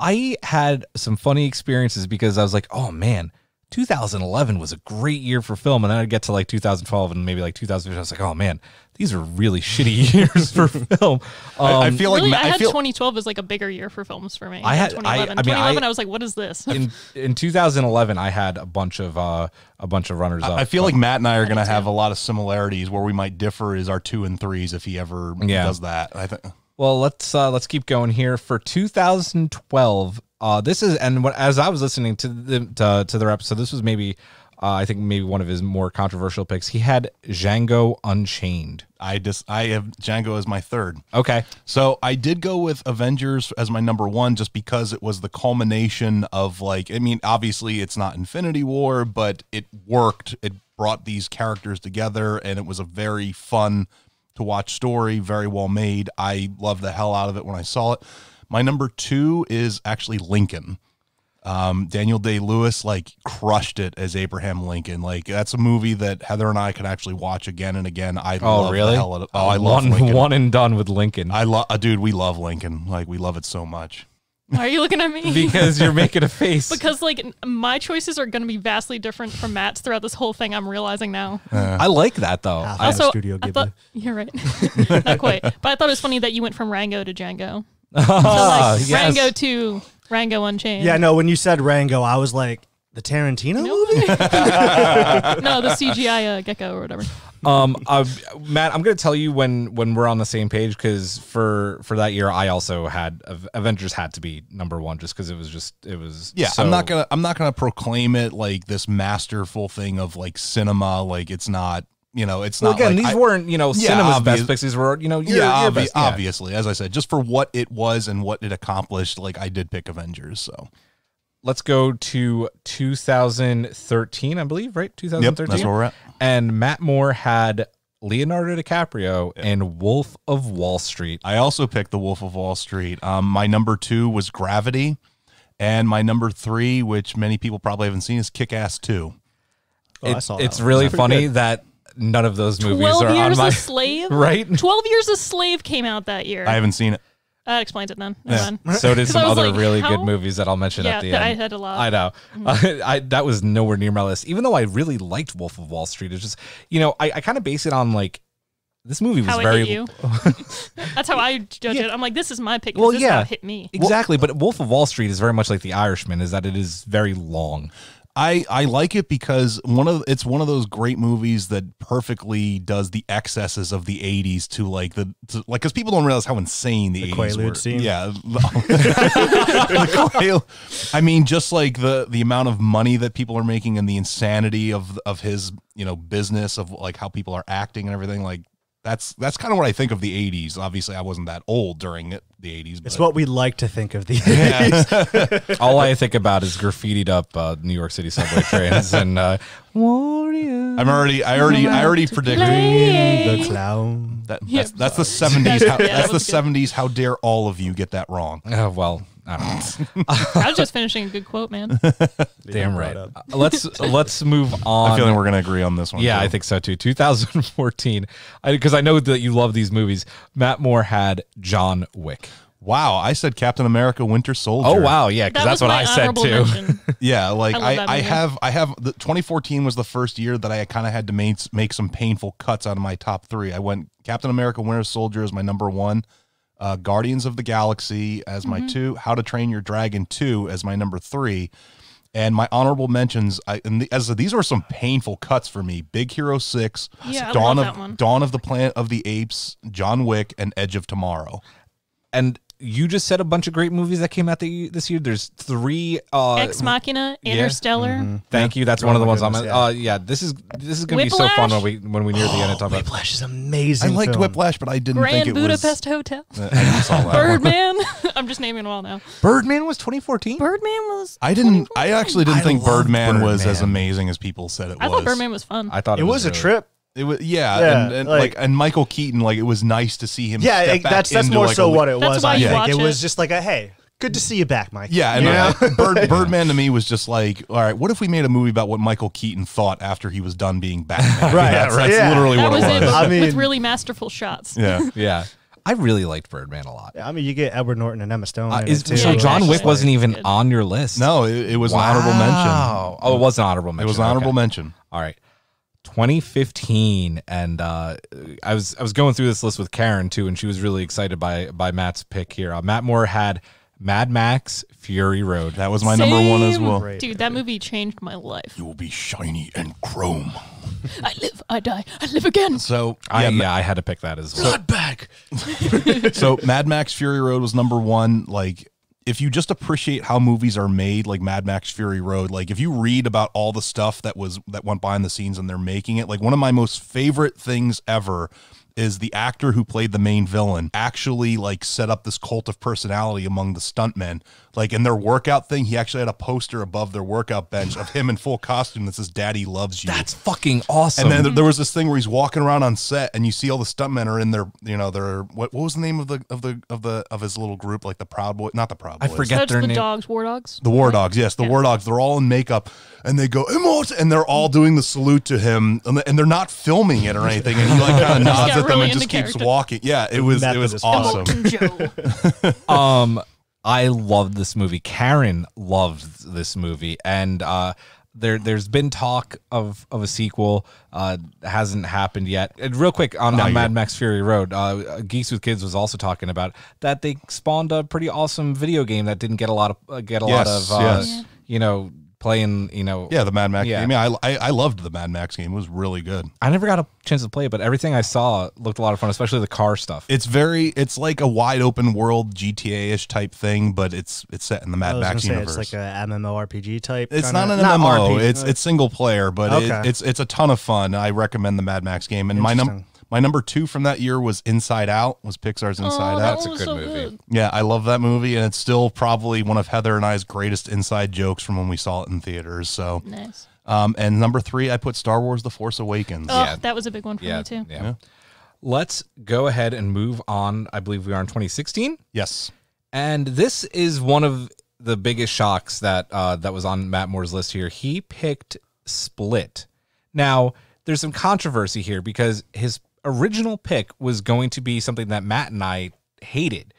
I had some funny experiences because I was like, oh man, 2011 was a great year for film. And then I'd get to like 2012 and maybe like 2015. I was like, oh man, these are really shitty *laughs* years for film. I, I Um, feel like really, Ma- I had feel 2012 as like a bigger year for films for me. I had- than I- 2011. I mean, 2011, I- I, was like, what is this? in in 2011, I had a bunch of uh, a bunch of runners up. I feel like Matt and I are going to have a lot of similarities. Where we might differ is our two and threes if he ever Yeah. does that. I think. Well, let's uh, let's keep going here for 2012. Uh, this is and what, as I was listening to the to, to their episode, this was maybe uh, I think maybe one of his more controversial picks. He had Django Unchained. I just I have Django as my third. Okay, So I did go with Avengers as my number one just because it was the culmination of like I mean obviously it's not Infinity War but it worked. It brought these characters together and it was a very fun to watch story, very well made. I loved the hell out of it when I saw it. My number two is actually Lincoln. Um, Daniel Day Lewis like crushed it as Abraham Lincoln. Like that's a movie that Heather and I could actually watch again and again. I Oh, love really? The hell out of, oh, I love one Lincoln. one and done with Lincoln. I love, uh, dude. We love Lincoln. Like we love it so much. Why are you looking at me? *laughs* because you're making a face. *laughs* because like my choices are going to be vastly different from Matt's throughout this whole thing. I'm realizing now. I like that though. I- also, Studio I thought *laughs* you're right. Not quite, but I thought it was funny that you went from Rango to Django. So Ah, like yes. Rango to Rango Unchained. Yeah, no, when you said Rango, I was like, the Tarantino movie? no, the CGI uh, gecko or whatever. Um uh, matt i'm gonna tell you when when we're on the same page because for for that year i also had avengers had to be number one just because it was just it was Yeah, so- I'm not gonna. I'm not gonna proclaim it like this masterful thing of like cinema. Like it's not. You know, it's well not. again like, these I- weren't you know Yeah, cinema's obvious- best picks these were you know your, yeah, your obvi- best, yeah. obviously. As I said, just for what it was and what it accomplished, like I did pick Avengers. So let's go to 2013 i believe right 2013 that's where we're at. and matt moore had leonardo dicaprio in wolf of wall street I also picked The Wolf of Wall Street. Um, my number two was Gravity, and my number three, which many people probably haven't seen, is Kick Ass Two. Oh, I saw that it's one. really Pretty funny good. that none of those movies Twelve are on my. Twelve Years my a *laughs* Slave. right Twelve Years a Slave came out that year. I haven't seen it. That explains it then. Yeah. *laughs* So did *laughs* some other like, really how? good movies that I'll mention Yeah, at the end. I had a lot. I know. Mm-hmm. *laughs* I, that was nowhere near my list. Even though I really liked Wolf of Wall Street, it's just you know I, I kind of base it on like this movie was How very. That's how I judge it. I'm like, this is my pick. well, this is how yeah, it hit me. exactly. but Wolf of Wall Street is very much like The Irishman, is that it is very long. I, I like it because one of it's one of those great movies that perfectly does the excesses of the 80s to like the to, like because people don't realize how insane the, The 80s Quaalude were. scene? Yeah, *laughs* I mean, just like the the amount of money that people are making and the insanity of of his you know business of like how people are acting and everything. Like that's that's kind of what I think of the 80s. Obviously, I wasn't that old during it, the 80s. It's but- what we like to think of the *laughs* '80s. *laughs* All I think about is graffitied up uh, New York City subway trains *laughs* and uh, Warrior. I'm already I already I already predicted. the clown. That, that's, that's the seventies. How, Yeah, that that's the good. seventies. How dare all of you get that wrong? Uh, well, I don't know. *laughs* I was just finishing a good quote, man. *laughs* Damn right. Uh, let's *laughs* let's move on. I'm feeling we're gonna agree on this one. Yeah, too. I think so too. 2014, because I, know that you love these movies. Matt Moore had John Wick. Wow, I said Captain America: Winter Soldier. Oh wow, yeah, because That that's what I said too. Yeah, like I I, I, have I have the 2014 was the first year that I kind of had to make make some painful cuts out of my top three. I went Captain America: Winter Soldier as my number one, uh, Guardians of the Galaxy as Mm-hmm. my two, How to Train Your Dragon two as my number three, And my honorable mentions, I and the, as these are some painful cuts for me. Big Hero Six, Yeah, I Dawn love of that one. Dawn of the Planet of the Apes, John Wick, and Edge of Tomorrow. And you just said a bunch of great movies that came out the, this year. There's three. Uh, Ex Machina, yeah. Interstellar. Thank you. That's Oh one of the my ones I'm. goodness, Uh, yeah, this is this is gonna be so fun when we when we near the end and talk about. Whiplash is amazing. I liked film. Whiplash, but I didn't Grand think it Budapest Hotel. was. *laughs* I never saw that one. Birdman. *laughs* I'm just naming them all now. Birdman was 2014. Birdman was. I didn't. I actually didn't I think love Birdman, was as amazing as people said it I was. I thought Birdman was fun. I thought It was a really- trip. It was yeah, Yeah, and, and like, like- and Michael Keaton, like it was nice to see him. Yeah, step it- back that's that's into, more like, so a- what it That's was. why I you think. watch it was just like a hey, good to see you back, Mike. Yeah, and You uh. *laughs* Bird, Birdman to me was just like, all right, what if we made a movie about what Michael Keaton thought after he was done being Batman? *laughs* Right, that's, right, that's yeah. literally that what was it it, was. but I with really masterful shots. yeah, *laughs* Yeah, I really liked Birdman a lot. Yeah, I mean, you get Edward Norton and Emma Stone. Uh, is, too. so John Wick wasn't even on your list. no, it, it was an honorable mention. Wow. Oh, it was an honorable mention. It was an honorable Okay. mention. All right. 2015 and uh I was I was going through this list with Karen too and she was really excited by by Matt's pick here. Uh, Matt Moore had Mad Max Fury Road. That was my number one as well. Great. Dude, that movie changed my life. You will be shiny and chrome. *laughs* I live, I die, I live again. So I, yeah, yeah, I had to pick that as well. bag. *laughs* so Mad Max Fury Road was number one. Like, if you just appreciate how movies are made, like Mad Max Fury Road, like if you read about all the stuff that was that went behind the scenes and they're making it, like one of my most favorite things ever is the actor who played the main villain actually like set up this cult of personality among the stuntmen. Like in their workout thing, he actually had a poster above their workout bench of him in full costume that says "Daddy loves you." That's fucking awesome. And then th- there was this thing where he's walking around on set, and you see all the stuntmen are in their, you know, their what, what was the name of the of the of the of his little group, like the Proud Boy, not the Proud Boys. I Boys, forget That's their the name. dogs, war dogs. the War Dogs. Yes, the Yeah. War Dogs. They're all in makeup, and they go Immortal, and they're all doing the salute to him, and, and they're not filming it or anything, and he like kind *laughs* of nods got at them and into just keeps character. walking. Yeah, it was it was awesome. *laughs* Um I loved this movie. Karen loved this movie and uh there there's been talk of of a sequel uh hasn't happened yet. And real quick on, on Mad Max Fury Road, uh Geeks with Kids was also talking about that they spawned a pretty awesome video game that didn't get a lot of uh, get a lot of uh yes. you know playing, you know. Yeah, the Mad Max Yeah. game. Yeah, I, I I loved the Mad Max game. It was really good. I never got a chance to play it, but everything I saw looked a lot of fun, especially the car stuff. It's very it's like a wide open world GTA ish type thing, but it's it's set in the I Mad was Max say universe. it's like a MMORPG type. It's kinda- not an MMO. RPG, It's it's single player, but it, it's it's a ton of fun. I recommend the Mad Max game. And my number Interesting. My number two from that year was Inside Out. Was Pixar's Inside oh, Out? that That's a was good so movie. good. Yeah, I love that movie, and it's still probably one of Heather and I's greatest inside jokes from when we saw it in theaters. So, Nice. um, and number three, I put Star Wars: The Force Awakens. Oh, Yeah. that was a big one for yeah, me too. yeah. Let's go ahead and move on. I believe we are in 2016. Yes, And this is one of the biggest shocks that uh, that was on Matt Moore's list here. He picked Split. Now, there's some controversy here because his original pick was going to be something that Matt and I hated,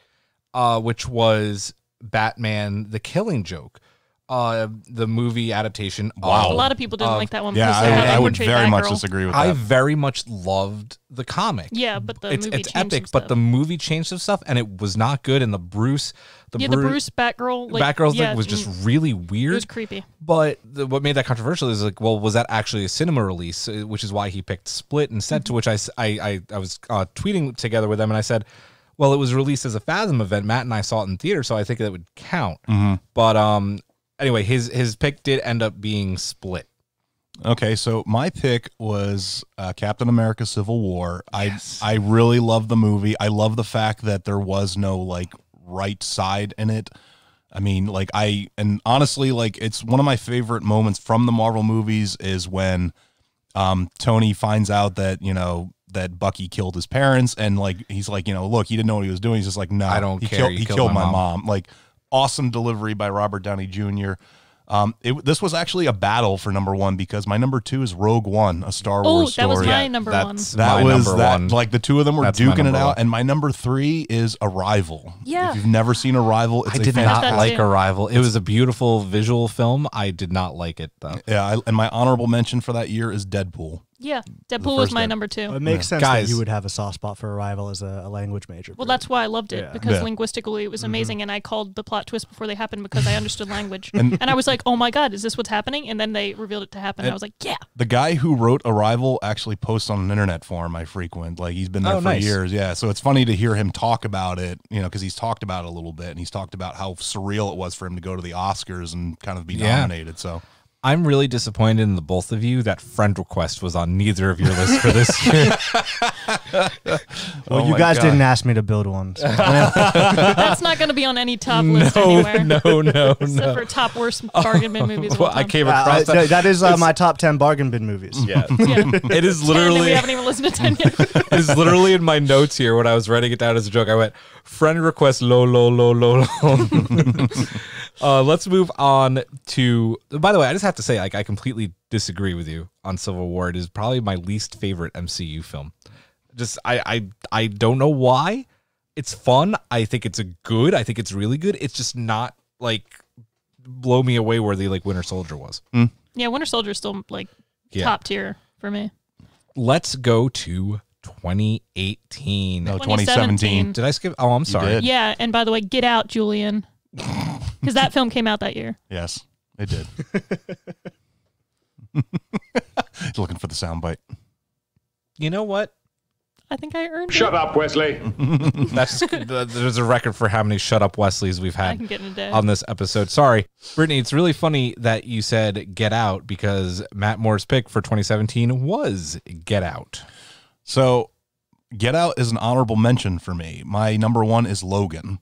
uh, which was Batman: The Killing Joke, uh, the movie adaptation. Wow. A lot of people didn't of- like that one. yeah, because I, I would very much Batgirl. disagree with that. I very much loved the comic. Yeah, but the it's movie it's changed epic, some but the movie changed some stuff, and it was not good. And the Bruce, the yeah, Bru- the Bruce Batgirl, like, Batgirl yeah, thing was just really weird. it was creepy. But the, what made that controversial is like, well, was that actually a cinema release? Uh, Which is why he picked Split instead. Mm-hmm. To which I I I was uh, tweeting together with them, and I said, well, it was released as a Fathom event. Matt and I saw it in theater, so I think that would count. Mm-hmm. But um, anyway, his his pick did end up being Split. Okay, so my pick was uh, Captain America: Civil War. I I really love the movie. I love the fact that there was no like right side in it. I mean, like I and honestly, like it's one of my favorite moments from the Marvel movies is when um Tony finds out that you know that Bucky killed his parents, and like he's like, you know, look, he didn't know what he was doing. He's just like, no, I don't he care. Killed, he killed killed my mom." mom. Like awesome delivery by Robert Downey Jr. Um, it, this was actually a battle for number one because my number two is Rogue One, a Star Wars. story. Oh, that was my Yeah, number that's one. That my was number that. one. Like the two of them were That's duking it out, one. and my number three is Arrival. Yeah. if you've never seen Arrival, it's I a did fan- not like too. Arrival. It was a beautiful visual film. I did not like it though. Yeah, I, and my honorable mention for that year is Deadpool. Yeah, Deadpool was first my Dead- number two. It makes sense Guys. that you would have a soft spot for Arrival as a, a language major. Well, that's why I loved it Yeah. because Yeah. linguistically it was mm-hmm. amazing, and I called the plot twist before they happened because I understood *laughs* language, And- and, I was like, "Oh my god, is this what's happening?" And then they revealed it to happen, and, I was like, "Yeah." The guy who wrote Arrival actually posts on an internet forum I frequent. Like he's been there Oh, for nice. years. Yeah. So it's funny to hear him talk about it, you know, because he's talked about it a little bit and he's talked about how surreal it was for him to go to the Oscars and kind of be Yeah. nominated. So I'm really disappointed in the both of you that friend request was on neither of your lists for this *laughs* year. well, Oh you guys God. didn't ask me to build one. so- *laughs* That's not going to be on any top list no, anywhere. no, no, *laughs* Except no. for top worst bargain bin movies. Well, I came Uh, across I- that. that is uh, my top ten bargain bin movies. Yeah. Yeah. It is And we haven't even listened to ten yet. it's literally in my notes here when I was writing it down as a joke. I went friend request low low low low low. Uh, let's move on to. By the way, I just have to say, like, I completely disagree with you on Civil War. It is probably my least favorite MCU film. Just I I I don't know why. It's fun. I think it's a good. I think it's really good. It's just not like blow me away where the like Winter Soldier was. Yeah, Winter Soldier is still like Yeah. top tier for me. Let's go to 2018. no, 2017. 2017. Did I skip? Oh, I'm sorry. Yeah, and by the way, Get Out, Julian, because that film came out that year. Yes, it did. He's looking for the soundbite. You know what? I think I earned Shut it. up, Wesley. *laughs* That's there's a record for how many shut up Wesleys we've had can get in a day. on this episode. Sorry, Brittany. It's really funny that you said Get Out because Matt Moore's pick for 2017 was Get Out. So, Get Out is an honorable mention for me. My number one is Logan.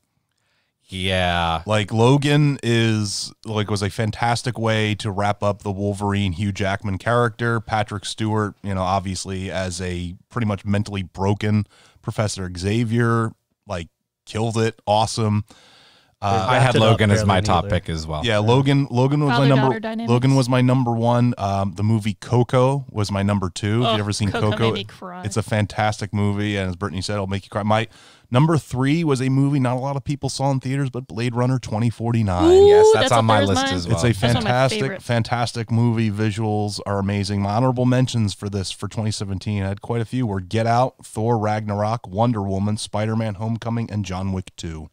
Yeah, Like Logan is like was a fantastic way to wrap up the Wolverine Hugh Jackman character. Patrick Stewart, you know, obviously as a pretty much mentally broken Professor Xavier, like killed it. Awesome. Uh, I had wrapped it up Logan as my top neatly. pick as well. yeah, Logan. Logan was my Father-daughter number. dynamics. Logan was my number one. Um, the movie Coco was my number two. Have Oh, you ever seen Coco Coco? made me cry. It's a fantastic movie, and as Brittany said, it'll make you cry. My number three was a movie not a lot of people saw in theaters, but Blade Runner twenty forty nine. Ooh, yes, that's, that's on my list mine. as well. It's a That's one of my fantastic, fantastic movie. Visuals are amazing. My honorable mentions for this for 2017, I had quite a few. Were Get Out, Thor, Ragnarok, Wonder Woman, Spider Man, Homecoming, and John Wick 2.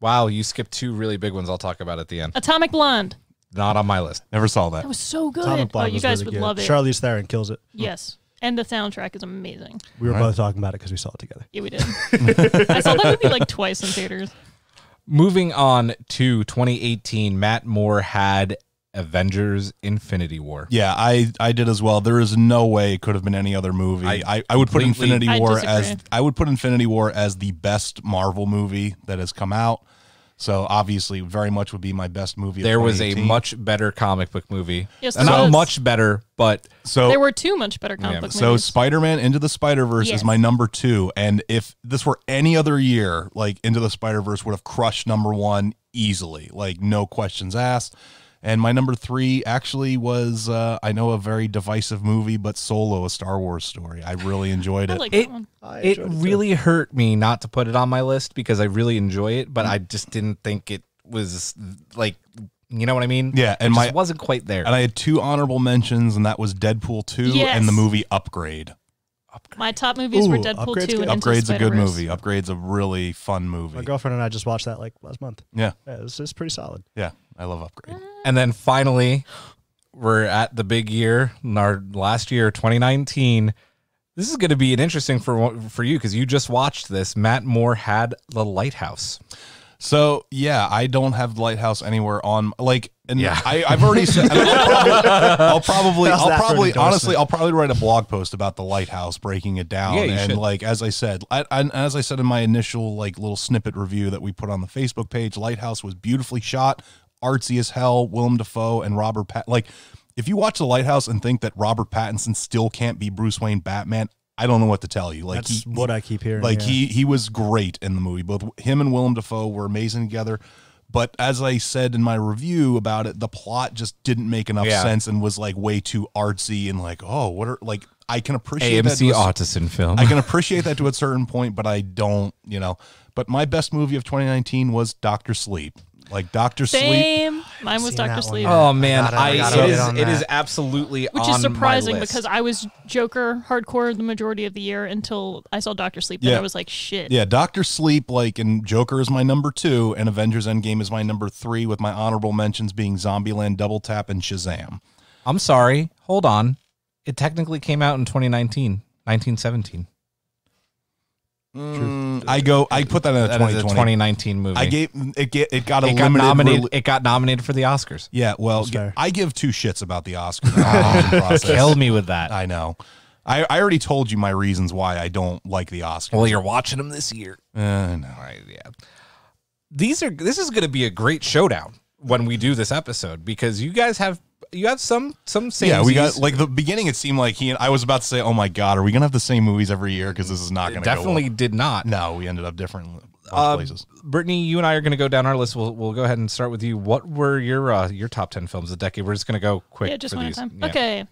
wow, you skipped two really big ones. I'll talk about at the end. Atomic Blonde. Not on my list. Never saw that. That was so good. Atomic Blonde oh, Blonde you was guys really would good. love it. Charlize Theron kills it. Yes, and the soundtrack is amazing. We were Right. both talking about it because we saw it together. Yeah, we did. *laughs* I saw that movie like twice in theaters. Moving on to 2018, Matt Moore had Avengers: Infinity War. Yeah, I I did as well. There is no way it could have been any other movie. I I, I, would put completely- Infinity I War as. I would put Infinity War as the best Marvel movie that has come out. So obviously, very much would be my best movie. of There was a much better comic book movie. Yes, And there not was. much better, but so There were two much better comic Yeah, book So movies. Spider-Man Into the Spider-Verse Yes. is my number 2 and if this were any other year, like Into the Spider-Verse would have crushed number 1 easily, like no questions asked. And my number 3 actually was uh, I know a very divisive movie but Solo a Star Wars story. I really enjoyed *laughs* I it. like It- that one. I it enjoyed too. really hurt me not to put it on my list because I really enjoy it, but I just didn't think it was like, you know what I mean? Yeah, and it my- wasn't quite there. and I had two honorable mentions and that was Deadpool 2 Yes. and the movie Upgrade. Upgrade. My top movies were Deadpool Upgrade's 2 good. and Into Upgrade's a good movie. Upgrade's a really fun movie. My girlfriend and I just watched that like last month. Yeah. Yeah, it's, it's pretty solid. Yeah, I love Upgrade. And then finally, we're at the big year, our last year, 2019. This is going to be an interesting for for you because you just watched this. Matt Moore had The Lighthouse. So yeah, I don't have the lighthouse anywhere on like, and Yeah. I, I've already said. I'll probably, I'll probably, I'll that for an probably honestly, I'll probably write a blog post about the lighthouse, breaking it down, Yeah, you and should. like as I said, I, I, as I said in my initial like little snippet review that we put on the Facebook page, Lighthouse was beautifully shot, artsy as hell. Willem Dafoe and Robert Pat, like. If you watch The Lighthouse and think that Robert Pattinson still can't be Bruce Wayne Batman, I don't know what to tell you. Like That's he, what I keep hearing. like yeah. he he was great in the movie. Both him and Willem Dafoe were amazing together. But as I said in my review about it, the plot just didn't make enough Yeah. sense and was like way too artsy and like, oh, what are like I can appreciate that AMC to a- film. I can appreciate that to a certain point, but I don't, you know. But my best movie of 2019 was Doctor Sleep. Like Doctor Sleep. Same. Mine was Doctor that one Sleep. Oh man, gotta- I, gotta it get is on it that. is absolutely Which on is surprising my list. because I was Joker hardcore the majority of the year until I saw Doctor Sleep. Then Yeah. I was like, shit. Yeah, Doctor Sleep, like, and Joker is my number two, and Avengers Endgame is my number three, with my honorable mentions being Zombieland, Double Tap, and Shazam. I'm sorry. Hold on. It technically came out in 2019, 1917. Mm, I go. I put that in a That is a 2020. 2019 movie. I gave it. Get it got a it got limited. nominated. rele- it got nominated for the Oscars. yeah, well, That's fair. I give two shits about the Oscars *laughs* nomination process. Kill me with that. I know. I, I already told you my reasons why I don't like the Oscars. well, you're watching them this year. Uh, no. All right, yeah. These are. This is going to be a great showdown when we do this episode because you guys have you have some some same. Yeah, we got like the beginning. It seemed like he and I was about to say, "Oh my god, are we gonna have the same movies every year?" Because this is not gonna definitely Go did not. No, we ended up different Uh, places. Brittany, you and I are going to go down our list. We'll we'll go ahead and start with you. What were your uh, your top ten films of the decade? We're just going to go quick. Yeah, just one at a these. time. Yeah. Okay.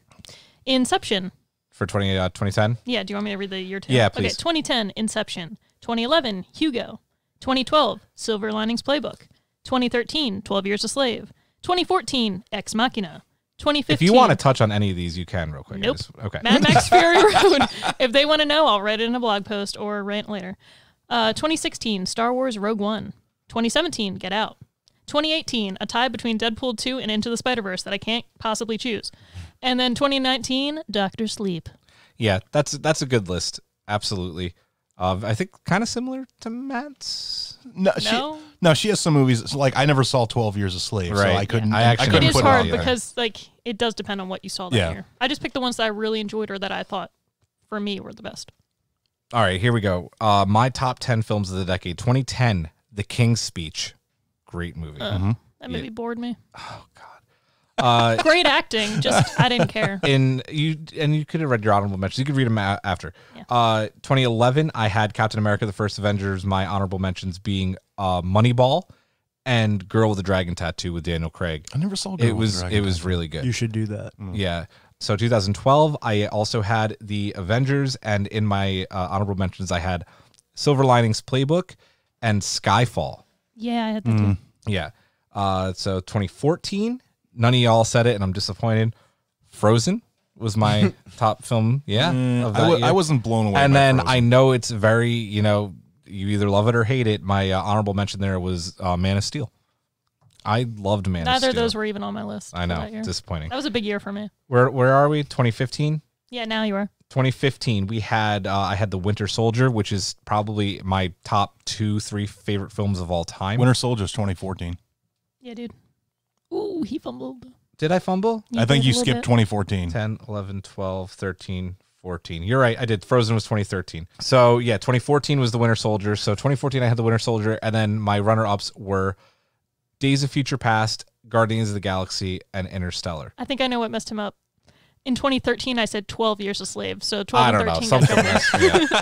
Inception. For 20, uh, 2010? Yeah, do you want me to read the year two? Yeah, Okay, please. 2010, Inception. 2011, Hugo. 2012, Silver Linings Playbook. 2013, 12 Years a Slave. 2014, Ex Machina. 2015. If you want to touch on any of these, you can real quick. Nope. just- okay. Mad Max *laughs* Fury Road. If they want to know, I'll write it in a blog post or rant later. Uh, 2016, Star Wars Rogue One. 2017, Get Out. 2018, a tie between Deadpool 2 and Into the Spider Verse that I can't possibly choose. And then 2019, Doctor Sleep. Yeah, that's that's a good list. Absolutely. Uh, I think kind of similar to Matt's. No, she, No? no, she has some movies. so, like I never saw Twelve Years a Slave, so I couldn't. I actually It couldn't is put hard on because like it does depend on what you saw that Yeah. year. I just picked the ones that I really enjoyed or that I thought for me were the best. All right, here we go. Uh, my top 10 films of the decade 2010, The King's Speech. Great movie. Uh, That movie bored me. Uh, Great acting, just I didn't care. *laughs* in you and you could have read your honorable mentions. You could read them a- after. Uh, 2011, I had Captain America: The First Avengers. My honorable mentions being uh, Moneyball and Girl with the Dragon Tattoo with Daniel Craig. I never saw. Girl It with was Dragon it was Tattoo. really good. You should do that. Yeah. So 2012, I also had the Avengers, and in my uh, honorable mentions, I had Silver Linings Playbook and Skyfall. Yeah, I had that Mm. too. Yeah. Uh, so 2014, none of y'all said it, and I'm disappointed. Frozen was my *laughs* top film. Yeah, of I, that wa- year. I wasn't blown away. And by then Frozen. I know it's very, you know, you either love it or hate it. My uh, honorable mention there was uh, Man of Steel. I loved Man of Steel. Neither Steel. of those were even on my list. I know, that, disappointing. that was a big year for me. Where where are we? 2015. Yeah, now you are. 2015 we had uh, i had the winter soldier which is probably my top two three favorite films of all time Winter Soldiers 2014. Yeah, dude. Ooh, he fumbled. did i fumble You I think you skipped bit. 2014. 10 11 12 13 14 you're right i did frozen was 2013 so yeah 2014 was the winter soldier so 2014 i had the winter soldier and then my runner-ups were days of future past guardians of the galaxy and interstellar I think I know what messed him up. In 2013, I said 12 Years a Slave. So 12 I and don't know. 13 got Something doubled. messed me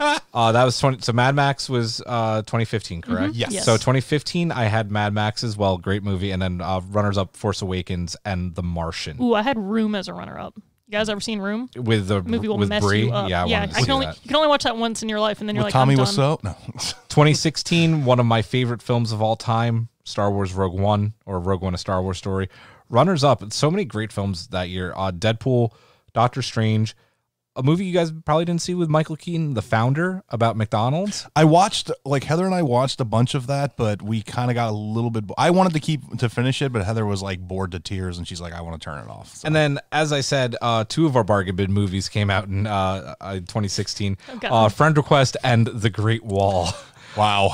up. Uh, that was 20. So Mad Max was uh, 2015, correct? Mhm. Yes. Yes. So 2015, I had Mad Max as well. Great movie. And then uh, runners up Force Awakens and The Martian Ooh, I had Room as a runner-up. You guys ever seen Room? with the The movie will with mess Brie. you up. Yeah, I yeah. to I see can only that. you can only watch that once in your life, and then you're With like, Tommy I'm done. Wiseau? No. *laughs* *laughs* 2016, one of my favorite films of all time, Star Wars Rogue One or Rogue One: A Star Wars Story. Runners up, so many great films that year. Uh, Deadpool, Doctor Strange, a movie you guys probably didn't see with Michael Keaton, The Founder, about McDonald's. I watched like Heather and I watched a bunch of that, but we kind of got a little bit. I wanted to keep to finish it, but Heather was like bored to tears, and she's like, "I want to turn it off." So- And then, as I said, uh, two of our bargain bin movies came out in uh, uh, 2016: Okay. uh, Friend Request and The Great Wall. *laughs* wow,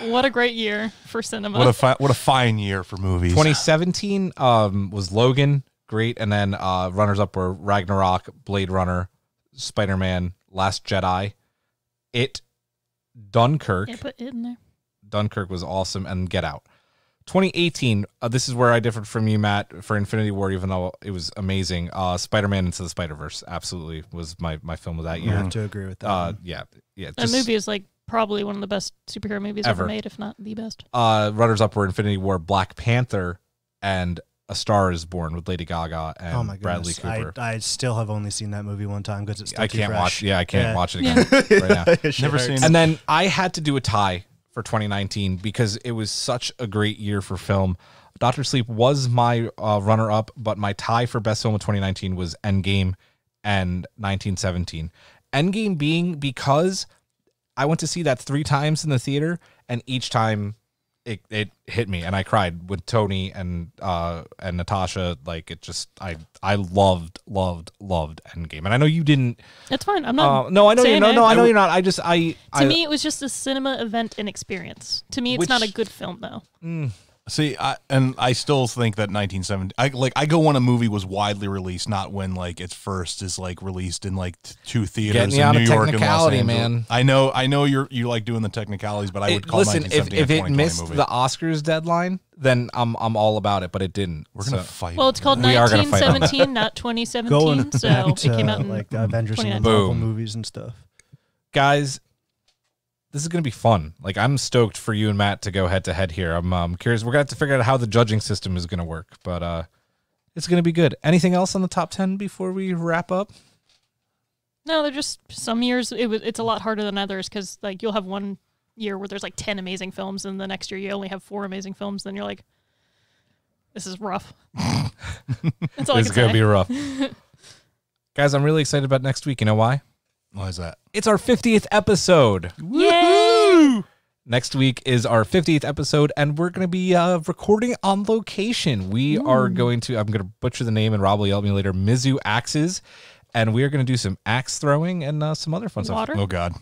What a great year for cinema. what a fi- what a fine year for movies. 2017 um, was Logan, great, and then uh, runners up were Ragnarok, Blade Runner, Spider Man, Last Jedi, It, Dunkirk. yeah, put it in there. Dunkirk was awesome, and Get Out. 2018, uh, this is where I differed from you, Matt, for Infinity War, even though it was amazing. Uh, Spider Man Into the Spider Verse absolutely was my, my film of that I year. have to agree with that. Uh, one. yeah, yeah. That movie is like probably one of the best superhero movies ever, Ever. made, if not the best. uh, runners up were Infinity War, Black Panther, and A Star Is Born with Lady Gaga and oh my Bradley Cooper. I, I still have only seen that movie one time because it's still I too can't fresh. watch. Yeah, I can't Yeah. watch it Yeah. again right *laughs* now. It Never hurts. seen And then I had to do a tie for 2019 because it was such a great year for film. Doctor Sleep was my uh, runner up, but my tie for best film of 2019 was Endgame and 1917. Endgame being because I went to see that three times in the theater, and each time it, it hit me, and I cried with Tony and uh and Natasha. Like it just I I loved loved loved Endgame, and I know you didn't. That's fine. I'm not. Uh, no, I know you. No, no, I know you're not. I just I To I, me, it was just a cinema event and experience. To me, it's Which- not a good film though. See, I, and I still think that 1970. I like. I go when a movie was widely released, not when like its first is like released in like t- two theaters Getting in New a York and Los technicality, Angeles. man. I know. I know you're you like doing the technicalities, but I would it- call listen, if 1970 if a it 2020 missed movie. the Oscars deadline, then I'm I'm all about it. But it didn't. We're gonna So- fight. Well, it's called We are gonna fight on 1917, not 2017. Going so back it to came out in like the Avengers and 2019. Marvel Boom. movies and stuff. guys. This is gonna be fun. Like I'm stoked for you and Matt to go head to head here. I'm um, curious. We're gonna have to figure out how the judging system is gonna work, but uh, it's gonna be good. Anything else on the top ten before we wrap up? No, they're just some years it was it's a lot harder than others because like you'll have one year where there's like ten amazing films, and the next year you only have four amazing films. Then you're like, this is rough. *laughs* That's all I It's can gonna be rough, *laughs* guys. I'm really excited about next week. You know why? Why is that? It's our 50th episode. Yay! Next week is our 50th episode, and we're going to be uh, recording on location. We are going to, I'm going to butcher the name, and Rob will yell at me later, Mizu Axes. And we are going to do some axe throwing and uh, some other fun stuff. Water? Oh God.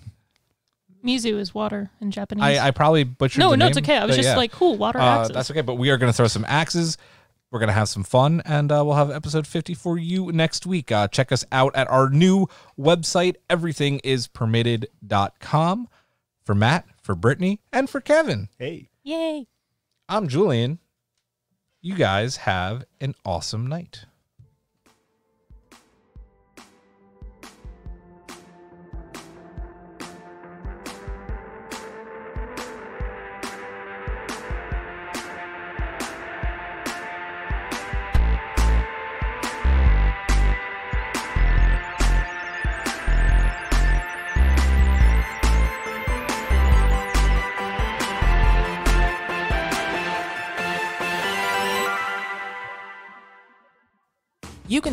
Mizu is water in Japanese. I, I probably butchered no, the no, it's okay. I was just yeah. like, cool, water Uh, axes. that's okay, but we are going to throw some axes. We're going to have some fun, and uh, we'll have episode 50 for you next week. Uh, check us out at our new website, everythingispermitted.com. For Matt, for Brittany, and for Kevin, Hey. Yay! I'm Julian. You guys have an awesome night.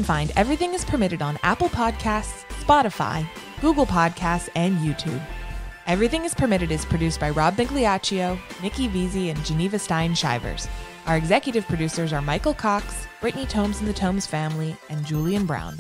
Can find Everything is Permitted on Apple Podcasts, Spotify, Google Podcasts, and YouTube. Everything is Permitted is produced by Rob Migliaccio, Nikki Veazey, and Geneva Stein Shivers. Our executive producers are Michael Cox, Brittany Tomes and the Tomes family, and Julian Brown.